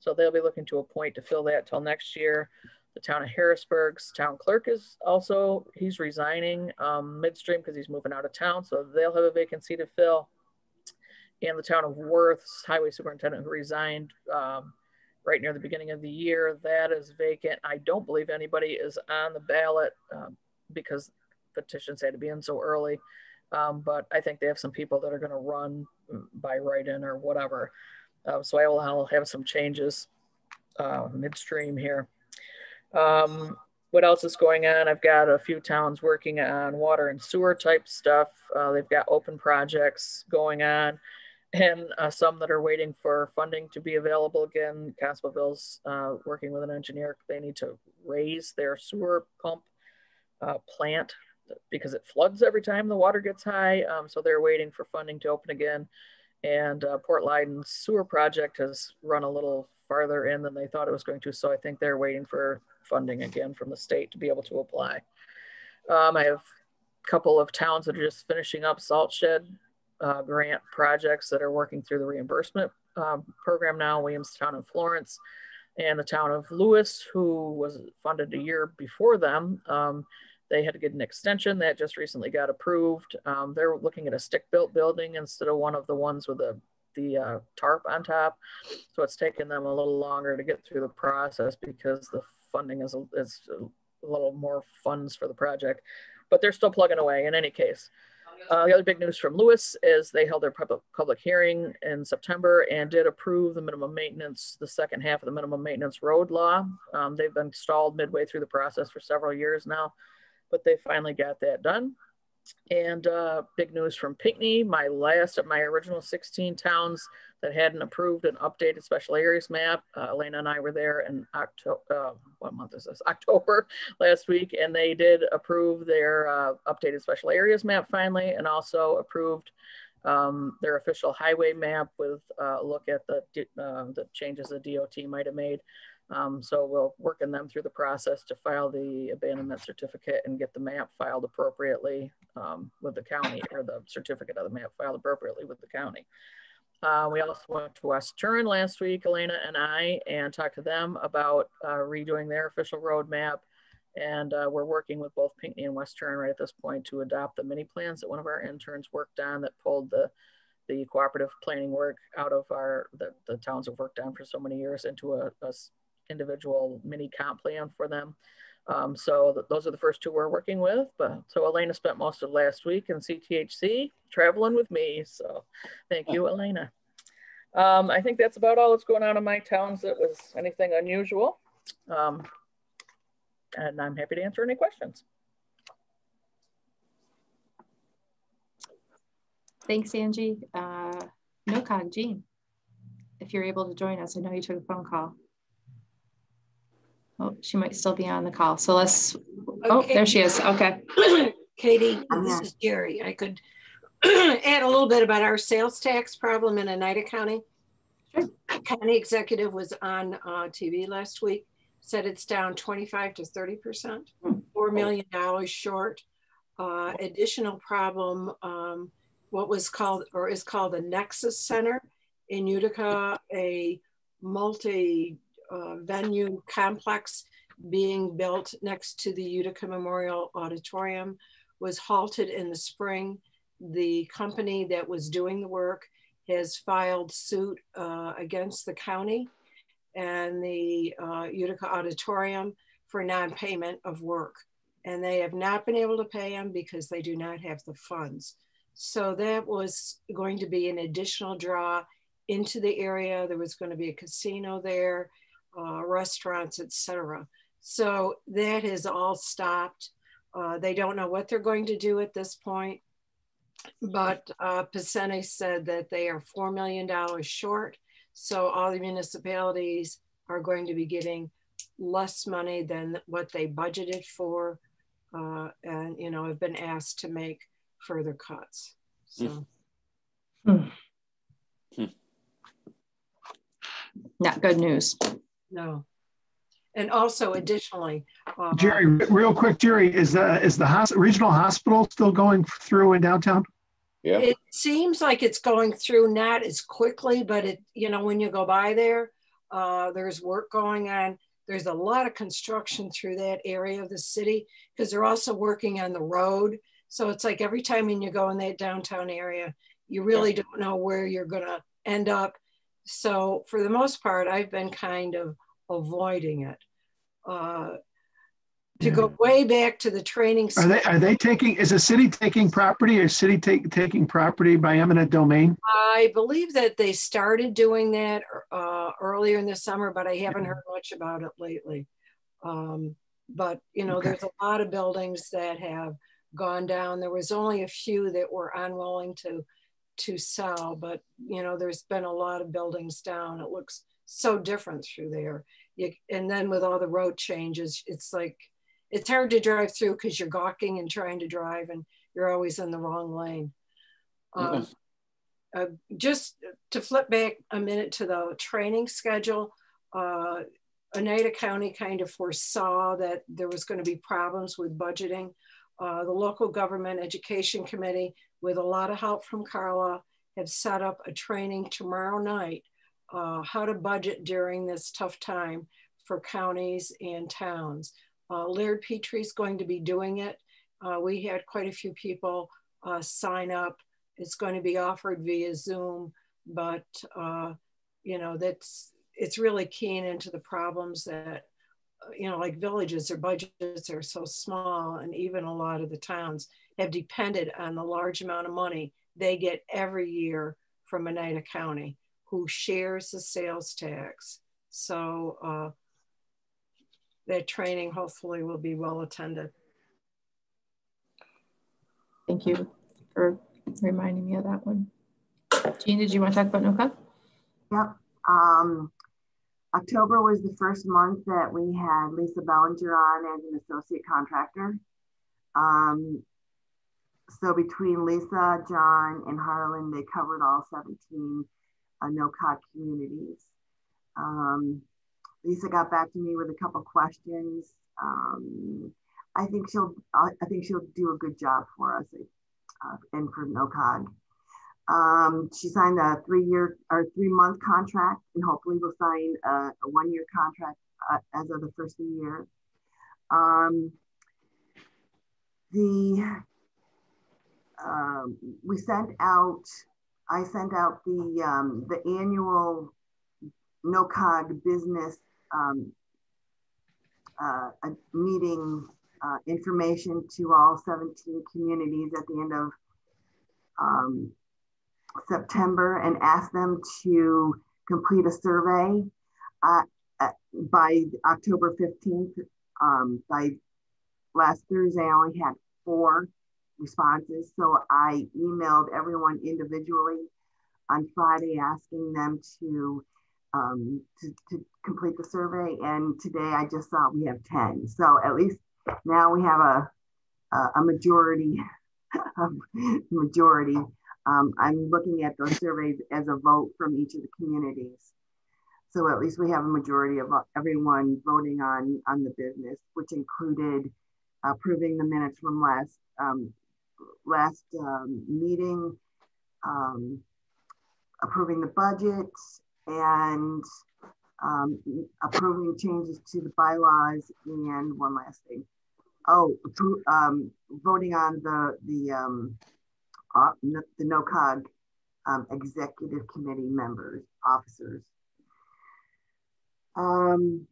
So they'll be looking to appoint to fill that till next year. The town of Harrisburg's town clerk is also, he's resigning um, midstream because he's moving out of town. So they'll have a vacancy to fill. And the town of Worth's highway superintendent who resigned um, right near the beginning of the year, that is vacant. I don't believe anybody is on the ballot um, because petitions had to be in so early. Um, but I think they have some people that are going to run by write-in or whatever. Um, so I will I'll have some changes uh, midstream here. Um, what else is going on? I've got a few towns working on water and sewer type stuff. Uh, they've got open projects going on and uh, some that are waiting for funding to be available again. Constableville's uh, working with an engineer. They need to raise their sewer pump uh, plant because it floods every time the water gets high. Um, so they're waiting for funding to open again. And uh, Port Leyden's sewer project has run a little farther in than they thought it was going to. So I think they're waiting for funding again from the state to be able to apply. Um, I have a couple of towns that are just finishing up salt shed uh, grant projects that are working through the reimbursement um, program now, Williamstown and Florence, and the town of Lewis, who was funded a year before them. Um, they had to get an extension that just recently got approved. Um, they're looking at a stick-built building instead of one of the ones with the the uh, tarp on top. So it's taken them a little longer to get through the process because the funding is a, is a little more funds for the project, but they're still plugging away in any case. Uh, the other big news from Lewis is they held their public, public hearing in September and did approve the minimum maintenance, the second half of the minimum maintenance road law. Um, they've been stalled midway through the process for several years now, but they finally got that done. And uh, big news from Pinckney, my last of my original 16 towns that hadn't approved an updated special areas map. Uh, Elena and I were there in October, uh, what month is this? October last week, and they did approve their uh, updated special areas map finally, and also approved um, their official highway map with uh, a look at the, uh, the changes the DOT might have made. Um, so we'll working them through the process to file the abandonment certificate and get the map filed appropriately um, with the county or the certificate of the map filed appropriately with the county. Uh, we also went to West Turin last week, Elena and I, and talked to them about uh, redoing their official roadmap. And uh, we're working with both Pinckney and West Turin right at this point to adopt the mini plans that one of our interns worked on that pulled the the cooperative planning work out of our the, the towns have worked on for so many years into a, a individual mini comp plan for them. Um, so th those are the first two we're working with. But so Elena spent most of last week in CTHC traveling with me. So thank you, Elena. Um, I think that's about all that's going on in my towns that was anything unusual. Um, and I'm happy to answer any questions. Thanks, Angie. Uh, NOCOG, Jean, if you're able to join us, I know you took a phone call. Oh, she might still be on the call. So let's, oh, there she is. Okay. Katie, this is Jerry. I could add a little bit about our sales tax problem in Oneida County. Sure. County executive was on uh, TV last week, said it's down 25 to 30%, $4 million short. Uh, additional problem, um, what was called or is called the Nexus Center in Utica, a multi uh, venue complex being built next to the Utica Memorial Auditorium was halted in the spring. The company that was doing the work has filed suit uh, against the county and the uh, Utica Auditorium for non-payment of work. And they have not been able to pay them because they do not have the funds. So that was going to be an additional draw into the area. There was going to be a casino there uh, restaurants, etc. So that has all stopped. Uh, they don't know what they're going to do at this point. But uh, Picente said that they are $4 million short. So all the municipalities are going to be getting less money than what they budgeted for. Uh, and, you know, have been asked to make further cuts. So. Hmm. Hmm. Not good news. No. And also additionally, uh, Jerry, real quick, Jerry, is the is the hos- regional hospital still going through in downtown? Yeah. It seems like it's going through not as quickly, but it you know when you go by there, uh, there's work going on. There's a lot of construction through that area of the city because they're also working on the road. So it's like every time when you go in that downtown area, you really don't know where you're going to end up so for the most part, I've been kind of avoiding it. Uh, to go way back to the training. Are they are they taking? Is the city taking property? Or city take, taking property by eminent domain? I believe that they started doing that uh, earlier in the summer, but I haven't heard much about it lately. Um, but you know, okay. there's a lot of buildings that have gone down. There was only a few that were unwilling to to sell, but you know, there's been a lot of buildings down. It looks so different through there. You, and then with all the road changes, it's like, it's hard to drive through because you're gawking and trying to drive and you're always in the wrong lane. Um, uh, just to flip back a minute to the training schedule, uh, Oneida County kind of foresaw that there was going to be problems with budgeting. uh, the local government education committee, with a lot of help from Carla, have set up a training tomorrow night, uh, how to budget during this tough time for counties and towns. Uh, Laird Petrie is going to be doing it. Uh, we had quite a few people uh, sign up. It's going to be offered via Zoom, but uh, you know that's it's really keen into the problems that you know like villages their budgets are so small and even a lot of the towns have depended on the large amount of money they get every year from Oneida County who shares the sales tax so uh, that training hopefully will be well attended thank you for reminding me of that one Jean did you want to talk about NOCOG? Yep. Um, October was the first month that we had Lisa Bellinger on as an associate contractor. Um, so between Lisa, John, and Harlan, they covered all 17 uh, NOCOG communities. Um, Lisa got back to me with a couple questions. Um, I think she'll I think she'll do a good job for us uh, and for NOCOG. Um, she signed a three-year or three-month contract, and hopefully we'll sign a, a one-year contract uh, as of the first of the year. Um, the um, we sent out, I sent out the um, the annual NOCOG business um, uh, meeting uh, information to all 17 communities at the end of um, September and asked them to complete a survey uh, by October 15th. Um, by last Thursday, I only had four responses. So I emailed everyone individually on Friday asking them to, um, to, to complete the survey. And today I just saw we have 10. So at least now we have a, a, majority, majority um, I'm looking at those surveys as a vote from each of the communities. So at least we have a majority of everyone voting on, on the business, which included approving the minutes from last, um, last um, meeting, um, approving the budget, and um, approving changes to the bylaws, and one last thing. Oh, um, voting on the, the uh, the NOCOG um, executive committee members, officers. Um,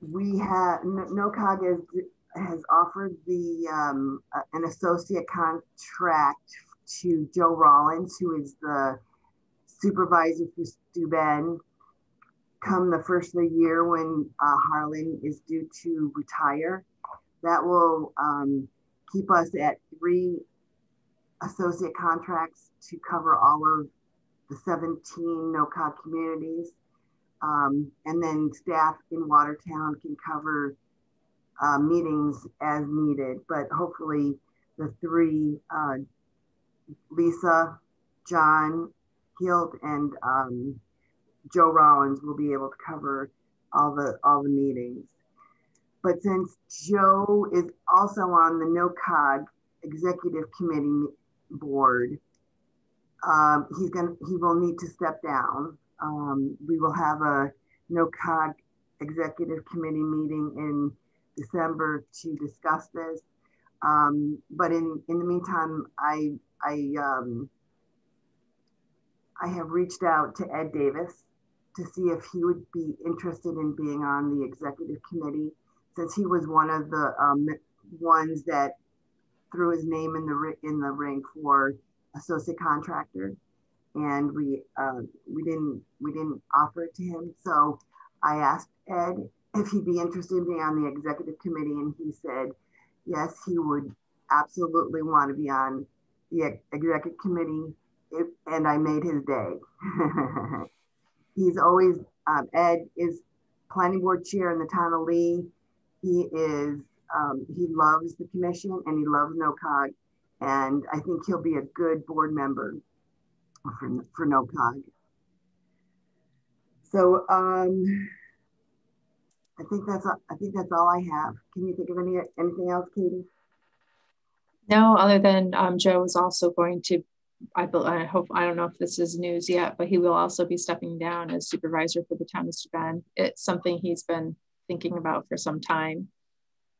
we have, NOCOG has, has offered the um, uh, an associate contract to Joe Rollins, who is the supervisor for Steuben, come the first of the year when uh, Harlan is due to retire. That will um, keep us at three associate contracts to cover all of the 17 NOCOG communities. Um, and then staff in Watertown can cover uh, meetings as needed, but hopefully the three, uh, Lisa, John Hilt, and um, Joe Rollins will be able to cover all the all the meetings. But since Joe is also on the NOCOG executive committee board, um, he's going he will need to step down. Um, we will have a NOCOG executive committee meeting in December to discuss this. Um, but in, in the meantime, I, I, um, I have reached out to Ed Davis to see if he would be interested in being on the executive committee since he was one of the um, ones that threw his name in the in the ring for associate contractor, and we uh, we didn't we didn't offer it to him. So I asked Ed if he'd be interested in being on the executive committee, and he said yes, he would absolutely want to be on the executive committee. If, and I made his day. He's always um, Ed is planning board chair in the town of Lee he is, um, he loves the commission and he loves NOCOG. And I think he'll be a good board member for, for NOCOG. So um, I think that's I think that's all I have. Can you think of any anything else, Katie? No, other than um, Joe is also going to. I, I hope I don't know if this is news yet, but he will also be stepping down as supervisor for the town of Steuben. It's something he's been thinking about for some time.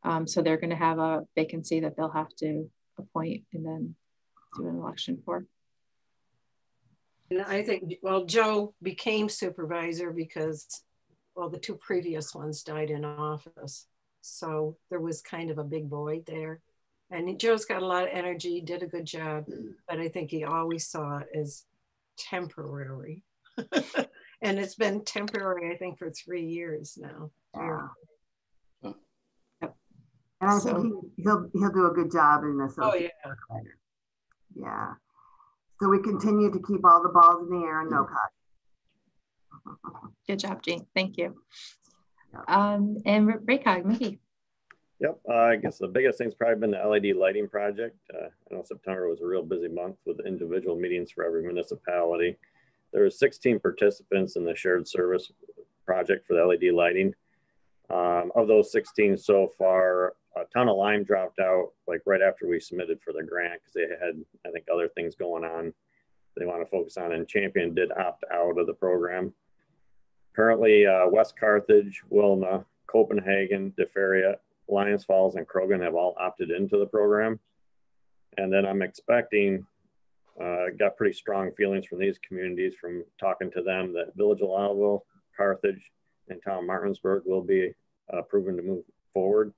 Um, so they're going to have a vacancy that they'll have to appoint and then do an election for. And I think, well, Joe became supervisor because, well, the two previous ones died in office. So there was kind of a big void there. And Joe's got a lot of energy, did a good job, but I think he always saw it as temporary. and it's been temporary, I think, for three years now. Wow. Yep. And I so, think he, will he'll do a good job in this. Oh yeah. Yeah. So we continue to keep all the balls in the air and no mm. cut. Good job, Jean. Thank you. Um, and RACOG, Mickey. Yep, uh, I guess the biggest thing's probably been the LED lighting project. Uh, I know September was a real busy month with individual meetings for every municipality. There were 16 participants in the shared service project for the LED lighting. Um, of those 16 so far, a ton of Lyme dropped out like right after we submitted for the grant because they had, I think, other things going on they want to focus on. And Champion did opt out of the program. Currently, uh, West Carthage, Wilna, Copenhagen, Deferiet, Lyons Falls, and Croghan have all opted into the program. And then I'm expecting, uh, got pretty strong feelings from these communities from talking to them that Village of Lowville, Carthage, and Town Martinsburg will be uh, proven to move forward.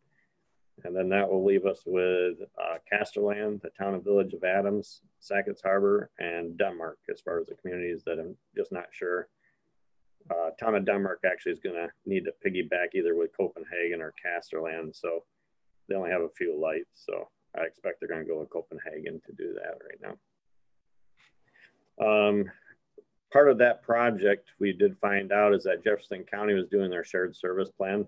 And then that will leave us with uh, Castorland, the town and village of Adams, Sackets Harbor, and Denmark as far as the communities that I'm just not sure. Uh, town of Denmark actually is going to need to piggyback either with Copenhagen or Castorland. So they only have a few lights. So I expect they're going to go with Copenhagen to do that right now. Um, part of that project we did find out is that Jefferson County was doing their shared service plan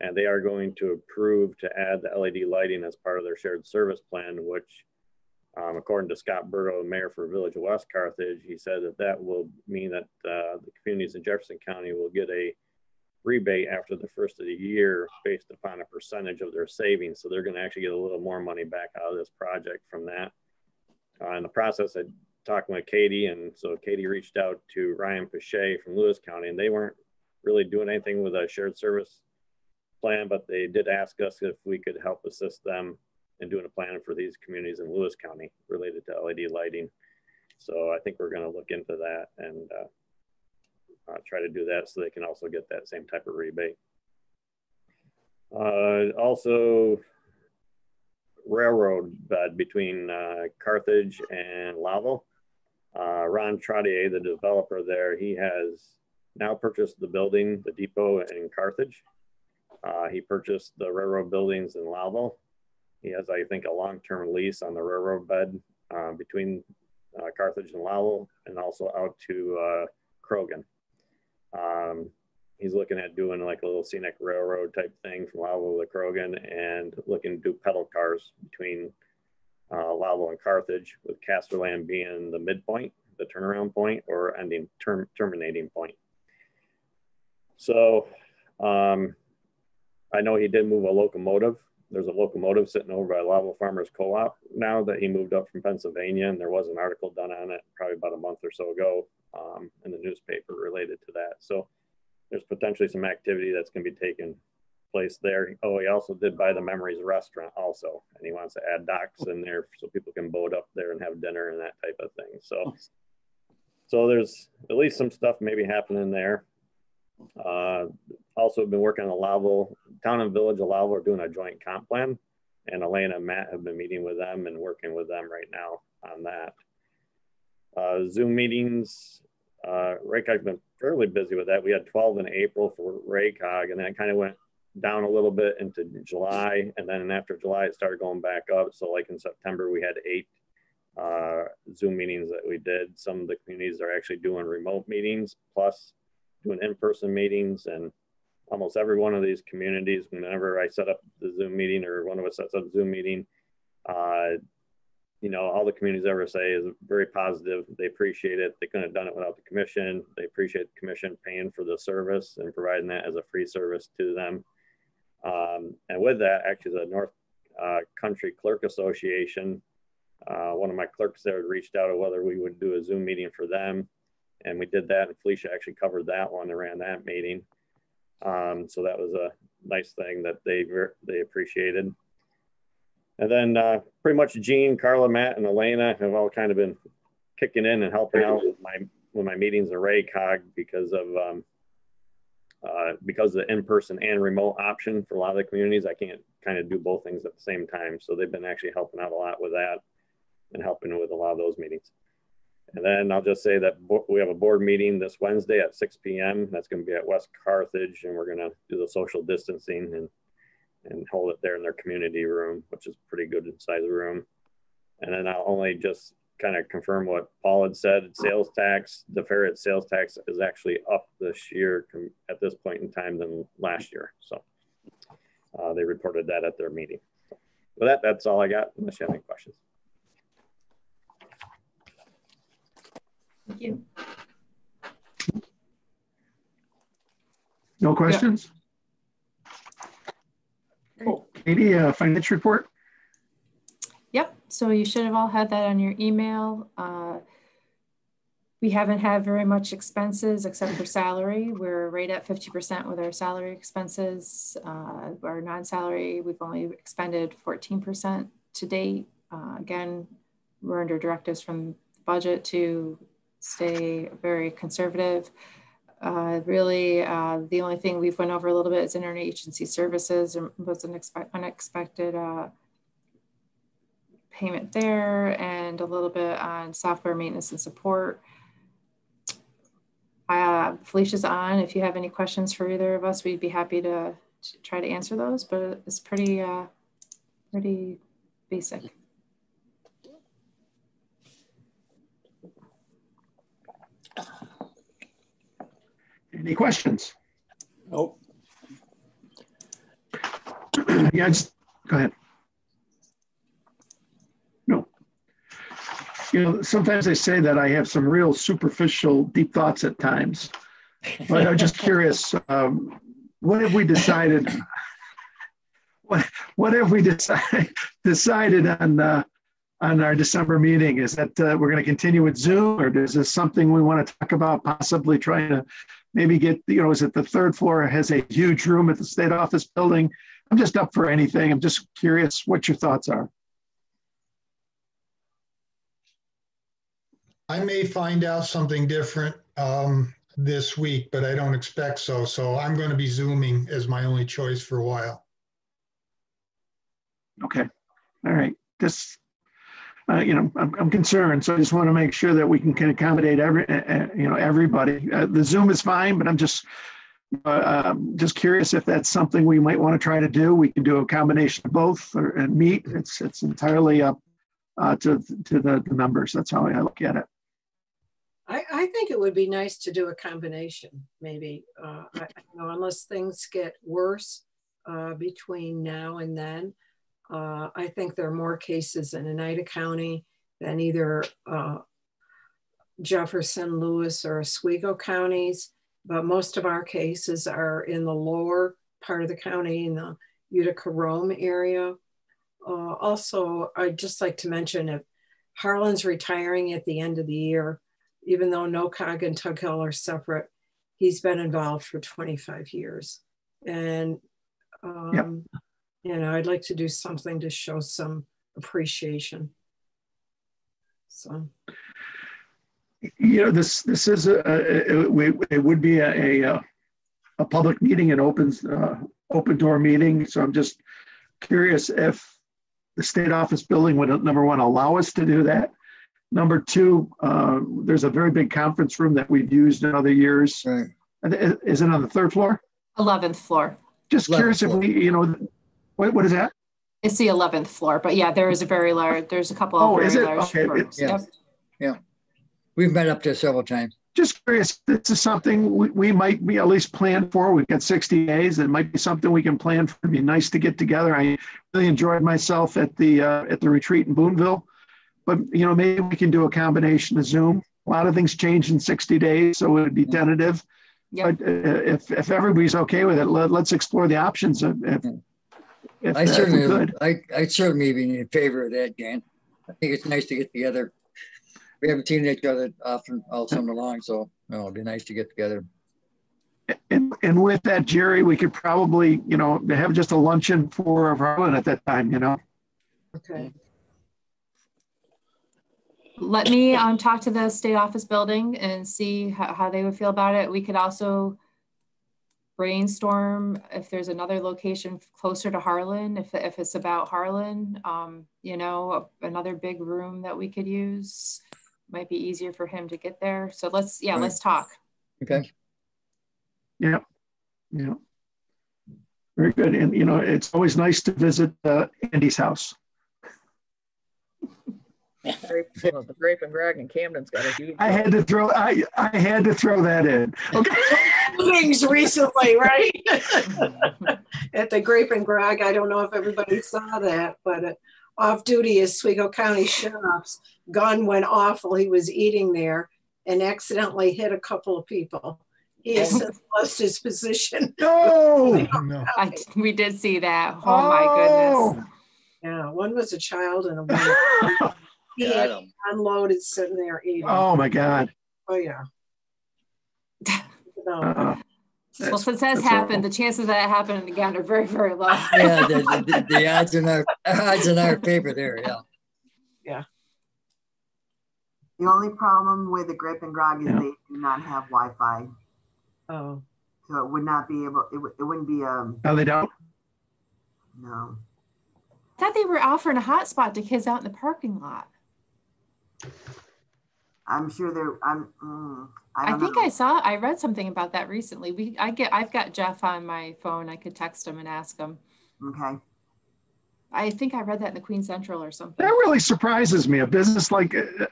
and they are going to approve to add the LED lighting as part of their shared service plan, which um, according to Scott Burto, mayor for Village of West Carthage, he said that that will mean that uh, the communities in Jefferson County will get a rebate after the first of the year based upon a percentage of their savings. So they're going to actually get a little more money back out of this project from that. Uh, in the process, I talked with Katie, and so Katie reached out to Ryan Piche from Lewis County, and they weren't really doing anything with a shared service plan, but they did ask us if we could help assist them in doing a plan for these communities in Lewis County related to LED lighting. So I think we're going to look into that and uh, uh, try to do that so they can also get that same type of rebate. Uh, also, railroad bed between uh, Carthage and Lowville. Uh, Ron Trottier, the developer there, he has now purchased the building, the depot in Carthage. Uh, he purchased the railroad buildings in Lowville. He has, I think, a long-term lease on the railroad bed uh, between uh, Carthage and Lowville and also out to uh, Croghan. Um, he's looking at doing like a little scenic railroad type thing from Lowville to Croghan and looking to do pedal cars between uh, Lowville and Carthage with Castorland being the midpoint, the turnaround point or ending term, terminating point. So um, I know he did move a locomotive. There's a locomotive sitting over by Lowville Farmers Co-op now that he moved up from Pennsylvania, and there was an article done on it probably about a month or so ago um, in the newspaper related to that. So there's potentially some activity that's going to be taking place there. Oh, he also did buy the Memories restaurant also, and he wants to add docks in there so people can boat up there and have dinner and that type of thing. So, so there's at least some stuff maybe happening there. Uh, also been working on Lowville, Town and Village of Lowville are doing a joint comp plan. And Elena and Matt have been meeting with them and working with them right now on that. Uh, Zoom meetings, uh, RACOG's been fairly busy with that. We had 12 in April for RACOG and then it kind of went down a little bit into July. And then after July, it started going back up. So like in September, we had eight uh, Zoom meetings that we did. Some of the communities are actually doing remote meetings plus doing in-person meetings and almost every one of these communities, whenever I set up the Zoom meeting or one of us sets up a Zoom meeting, uh, you know, all the communities ever say is very positive. They appreciate it. They couldn't have done it without the commission. They appreciate the commission paying for the service and providing that as a free service to them. Um, and with that, actually, the North uh, Country Clerk Association, uh, one of my clerks there reached out to whether we would do a Zoom meeting for them. And we did that, and Felicia actually covered that one around that meeting. Um, so that was a nice thing that they they appreciated. And then uh, pretty much Gene, Carla, Matt, and Elena have all kind of been kicking in and helping out with my with my meetings at RACOG because of um, uh, because of the in-person and remote option for a lot of the communities. I can't kind of do both things at the same time. So they've been actually helping out a lot with that and helping with a lot of those meetings. And then I'll just say that we have a board meeting this Wednesday at 6 p.m. That's going to be at West Carthage, and we're going to do the social distancing and and hold it there in their community room, which is pretty good the room. And then I'll only just kind of confirm what Paul had said. Sales tax, the ferret sales tax is actually up this year at this point in time than last year. So uh, they reported that at their meeting. So with that, that's all I got, unless you have any questions. Thank you. No questions? Oh, Katie, uh, finance report? Yep. So you should have all had that on your email. Uh, we haven't had very much expenses except for salary. We're right at 50% with our salary expenses. Uh, our non-salary, we've only expended 14% to date. Uh, again, we're under directives from the budget to stay very conservative. Uh, really, uh, the only thing we've went over a little bit is interagency services. There was an unexpected uh, payment there and a little bit on software maintenance and support. Uh, Felicia's on. If you have any questions for either of us, we'd be happy to, to try to answer those, but it's pretty, uh, pretty basic. Any questions? Nope. yeah, just go ahead. No. You know, sometimes I say that I have some real superficial, deep thoughts at times. But I'm just curious, um, what have we decided? What, what have we decide, decided on uh, on our December meeting? Is that uh, we're going to continue with Zoom, or is this something we want to talk about? Possibly trying to maybe get, you know, is it the third floor has a huge room at the state office building? I'm just up for anything. I'm just curious what your thoughts are. I may find out something different um, this week, but I don't expect so. So I'm going to be Zooming as my only choice for a while. Okay. All right. This uh, you know, I'm, I'm, concerned. So I just want to make sure that we can, can accommodate every, uh, you know, everybody. Uh, the Zoom is fine, but I'm just, uh, um, just curious if that's something we might want to try to do. We can do a combination of both or, and meet. It's it's entirely up uh, to to the, the members. That's how I look at it. I, I think it would be nice to do a combination, maybe, uh, I, you know, unless things get worse between now and then. Uh, I think there are more cases in Oneida County than either uh, Jefferson, Lewis, or Oswego counties, but most of our cases are in the lower part of the county in the Utica Rome area. Uh, also, I'd just like to mention if Harlan's retiring at the end of the year, even though NOCOG and Tug Hill are separate, he's been involved for 25 years. And um, yep you know, I'd like to do something to show some appreciation. So, you know, this this is a, a it, it would be a, a, a public meeting, an open uh, open door meeting. So I'm just curious if the state office building would number one allow us to do that. Number two, uh, there's a very big conference room that we've used in other years. Right. Is it on the third floor? 11th floor. Just 11th curious floor. if we, you know, what, what is that? It's the 11th floor, but yeah, there is a very large, there's a couple of oh, very is it? large okay. rooms. Yeah. Yep. yeah. We've been up there several times. Just curious, this is something we, we might be at least plan for. We've got 60 days. It might be something we can plan for. It'd be nice to get together. I really enjoyed myself at the uh, at the retreat in Boonville. but you know, maybe we can do a combination of Zoom. A lot of things change in 60 days, so it would be tentative. Yep. But uh, if, if everybody's okay with it, let, us explore the options. If, if, if I certainly, could. I, I certainly be in favor of that, Dan. I think it's nice to get together. We haven't seen each other often all summer long, so no, it'd be nice to get together. And, and with that, Jerry, we could probably, you know, have just a luncheon for Harlan at that time, you know? Okay. Let me um, talk to the state office building and see how, how they would feel about it. We could also brainstorm if there's another location closer to Harlan, if, if it's about Harlan, um, you know, another big room that we could use. Might be easier for him to get there. So let's, yeah, Right. let's talk. Okay. Yeah. Yeah. Very good. And, you know, it's always nice to visit uh, Andy's house. Grape, well, the Grape and Grog in Camden's got a huge. I had to throw, I, I had to throw that in. Okay. Things recently, right? At the Grape and Grog, I don't know if everybody saw that, but uh, off duty Oswego County Sheriff's gun went off while he was eating there and accidentally hit a couple of people. He has lost his position. No. No. I, we did see that. Oh, my goodness. Yeah, one was a child and a woman. He Got had him. unloaded sitting there eating. Oh my God. Oh, yeah. No. Uh, Well, since that's that's happened, the chances of that happening again are very, very low. Yeah, the, the, the odds in our odds in our favor there. Yeah. Yeah. The only problem with the Grape and Grog is Yeah. they do not have Wi-Fi, Oh, so it would not be able. It, would- it wouldn't be um no, they don't. no. I thought they were offering a hotspot to kids out in the parking lot. I'm sure they're. I'm. Mm, I, I think know. I saw, I read something about that recently. We, I get, I've got Jeff on my phone. I could text him and ask him. Okay. I think I read that in the Queen Central or something. That really surprises me. A business like uh,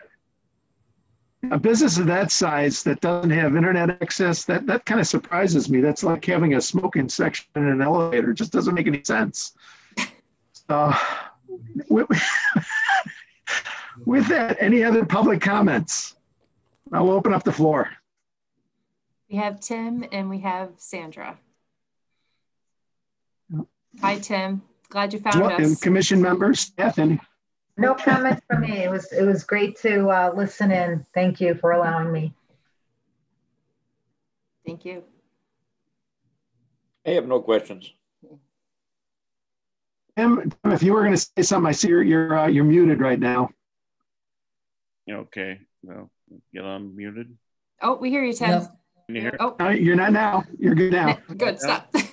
a business of that size that doesn't have internet access, that, that kind of surprises me. That's like having a smoking section in an elevator. It just doesn't make any sense. So, with, with that, any other public comments? I'll open up the floor. We have Tim and we have Sandra. Hi, Tim. Glad you found And us. commission members, staff, any? No comments from me. It was, it was great to uh, listen in. Thank you for allowing me. Thank you. I have no questions. Tim, if you were going to say something, I see you're you're, uh, you're muted right now. Okay, well, get unmuted. Oh, we hear you, Tim. Yep. Can you hear? Oh, No, you're not now. You're good now. good. Stop.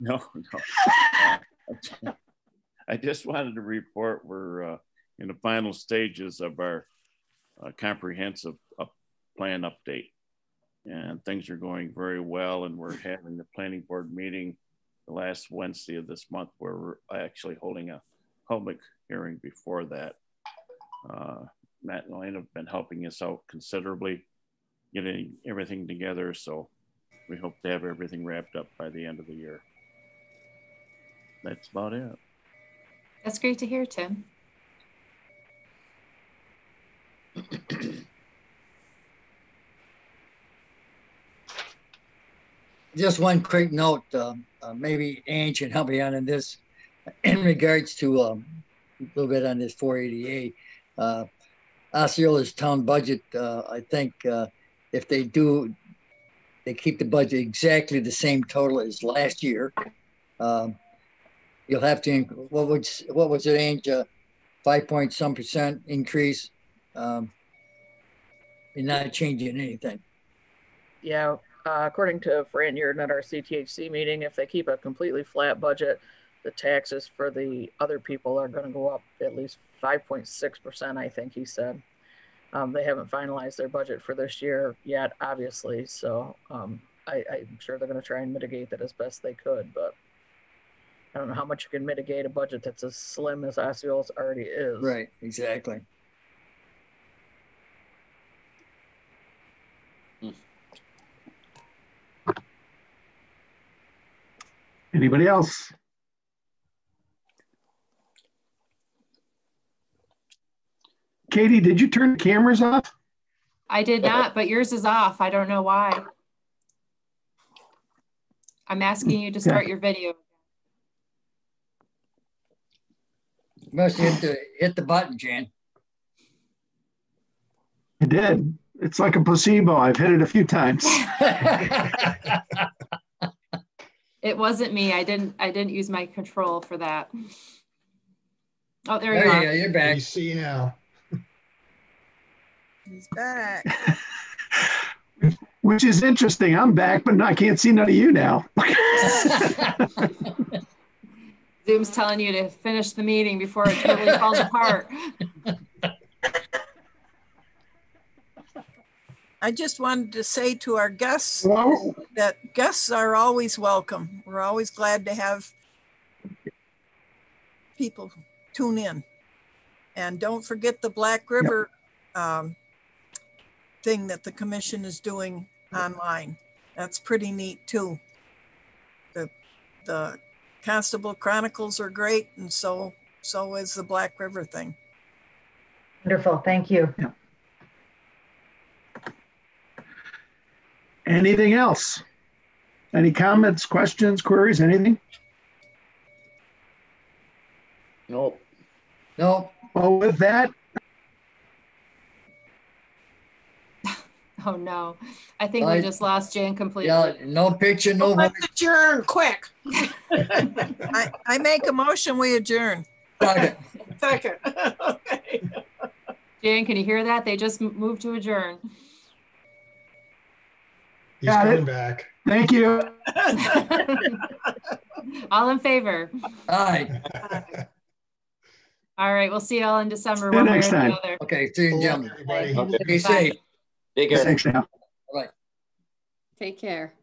No, no. I just wanted to report we're uh, in the final stages of our uh, comprehensive up plan update. And things are going very well. And we're having the planning board meeting the last Wednesday of this month where we're actually holding a public hearing before that. Uh, Matt and Elaine have been helping us out considerably, getting everything together. So we hope to have everything wrapped up by the end of the year. That's about it. That's great to hear, Tim. Just one quick note, um, uh, maybe Ange can help me out on this in regards to um, a little bit on this 480A. Uh, Osceola's town budget, uh, I think uh, if they do, they keep the budget exactly the same total as last year. Um, you'll have to, what was, what was it, Ange? Uh, five point some percent increase. Um, you're not changing anything. Yeah, uh, according to Fran Yerdon at our CTHC meeting, if they keep a completely flat budget, the taxes for the other people are going to go up at least 5.6%, I think he said. Um, they haven't finalized their budget for this year yet, obviously. So um, I, I'm sure they're going to try and mitigate that as best they could. But I don't know how much you can mitigate a budget that's as slim as Osceola's already is. Right, exactly. Anybody else? Katie, did you turn the cameras off? I did not, but yours is off. I don't know why. I'm asking you to start your video. Must hit the hit the button, Jan. I did. It's like a placebo. I've hit it a few times. It wasn't me. I didn't I didn't use my control for that. Oh, there, There you you are. go. You're back. You see now. He's back. Which is interesting. I'm back, but I can't see none of you now. Zoom's telling you to finish the meeting before it totally falls apart. I just wanted to say to our guests Well, that guests are always welcome. We're always glad to have people tune in. And don't forget the Black River um, thing that the commission is doing online. That's pretty neat too. The, the Constable Chronicles are great and so, so is the Black River thing. Wonderful. Thank you. anything else? Any comments, questions, queries, anything? Nope. No, Well, with that, Oh no. I think we just lost Jan completely. yeah, no picture, no oh, voice. Let's adjourn quick. I, I make a motion, we adjourn. Second. Second. Okay. Jan, can you hear that? They just moved to adjourn. He's Got it. coming back. thank you. All in favor? All right. All right, we'll see you all in December. See you one next time. other. Okay, see you, Good luck, gentlemen. everybody. Okay. Be safe. Take care. Thanks now. Bye. Take care.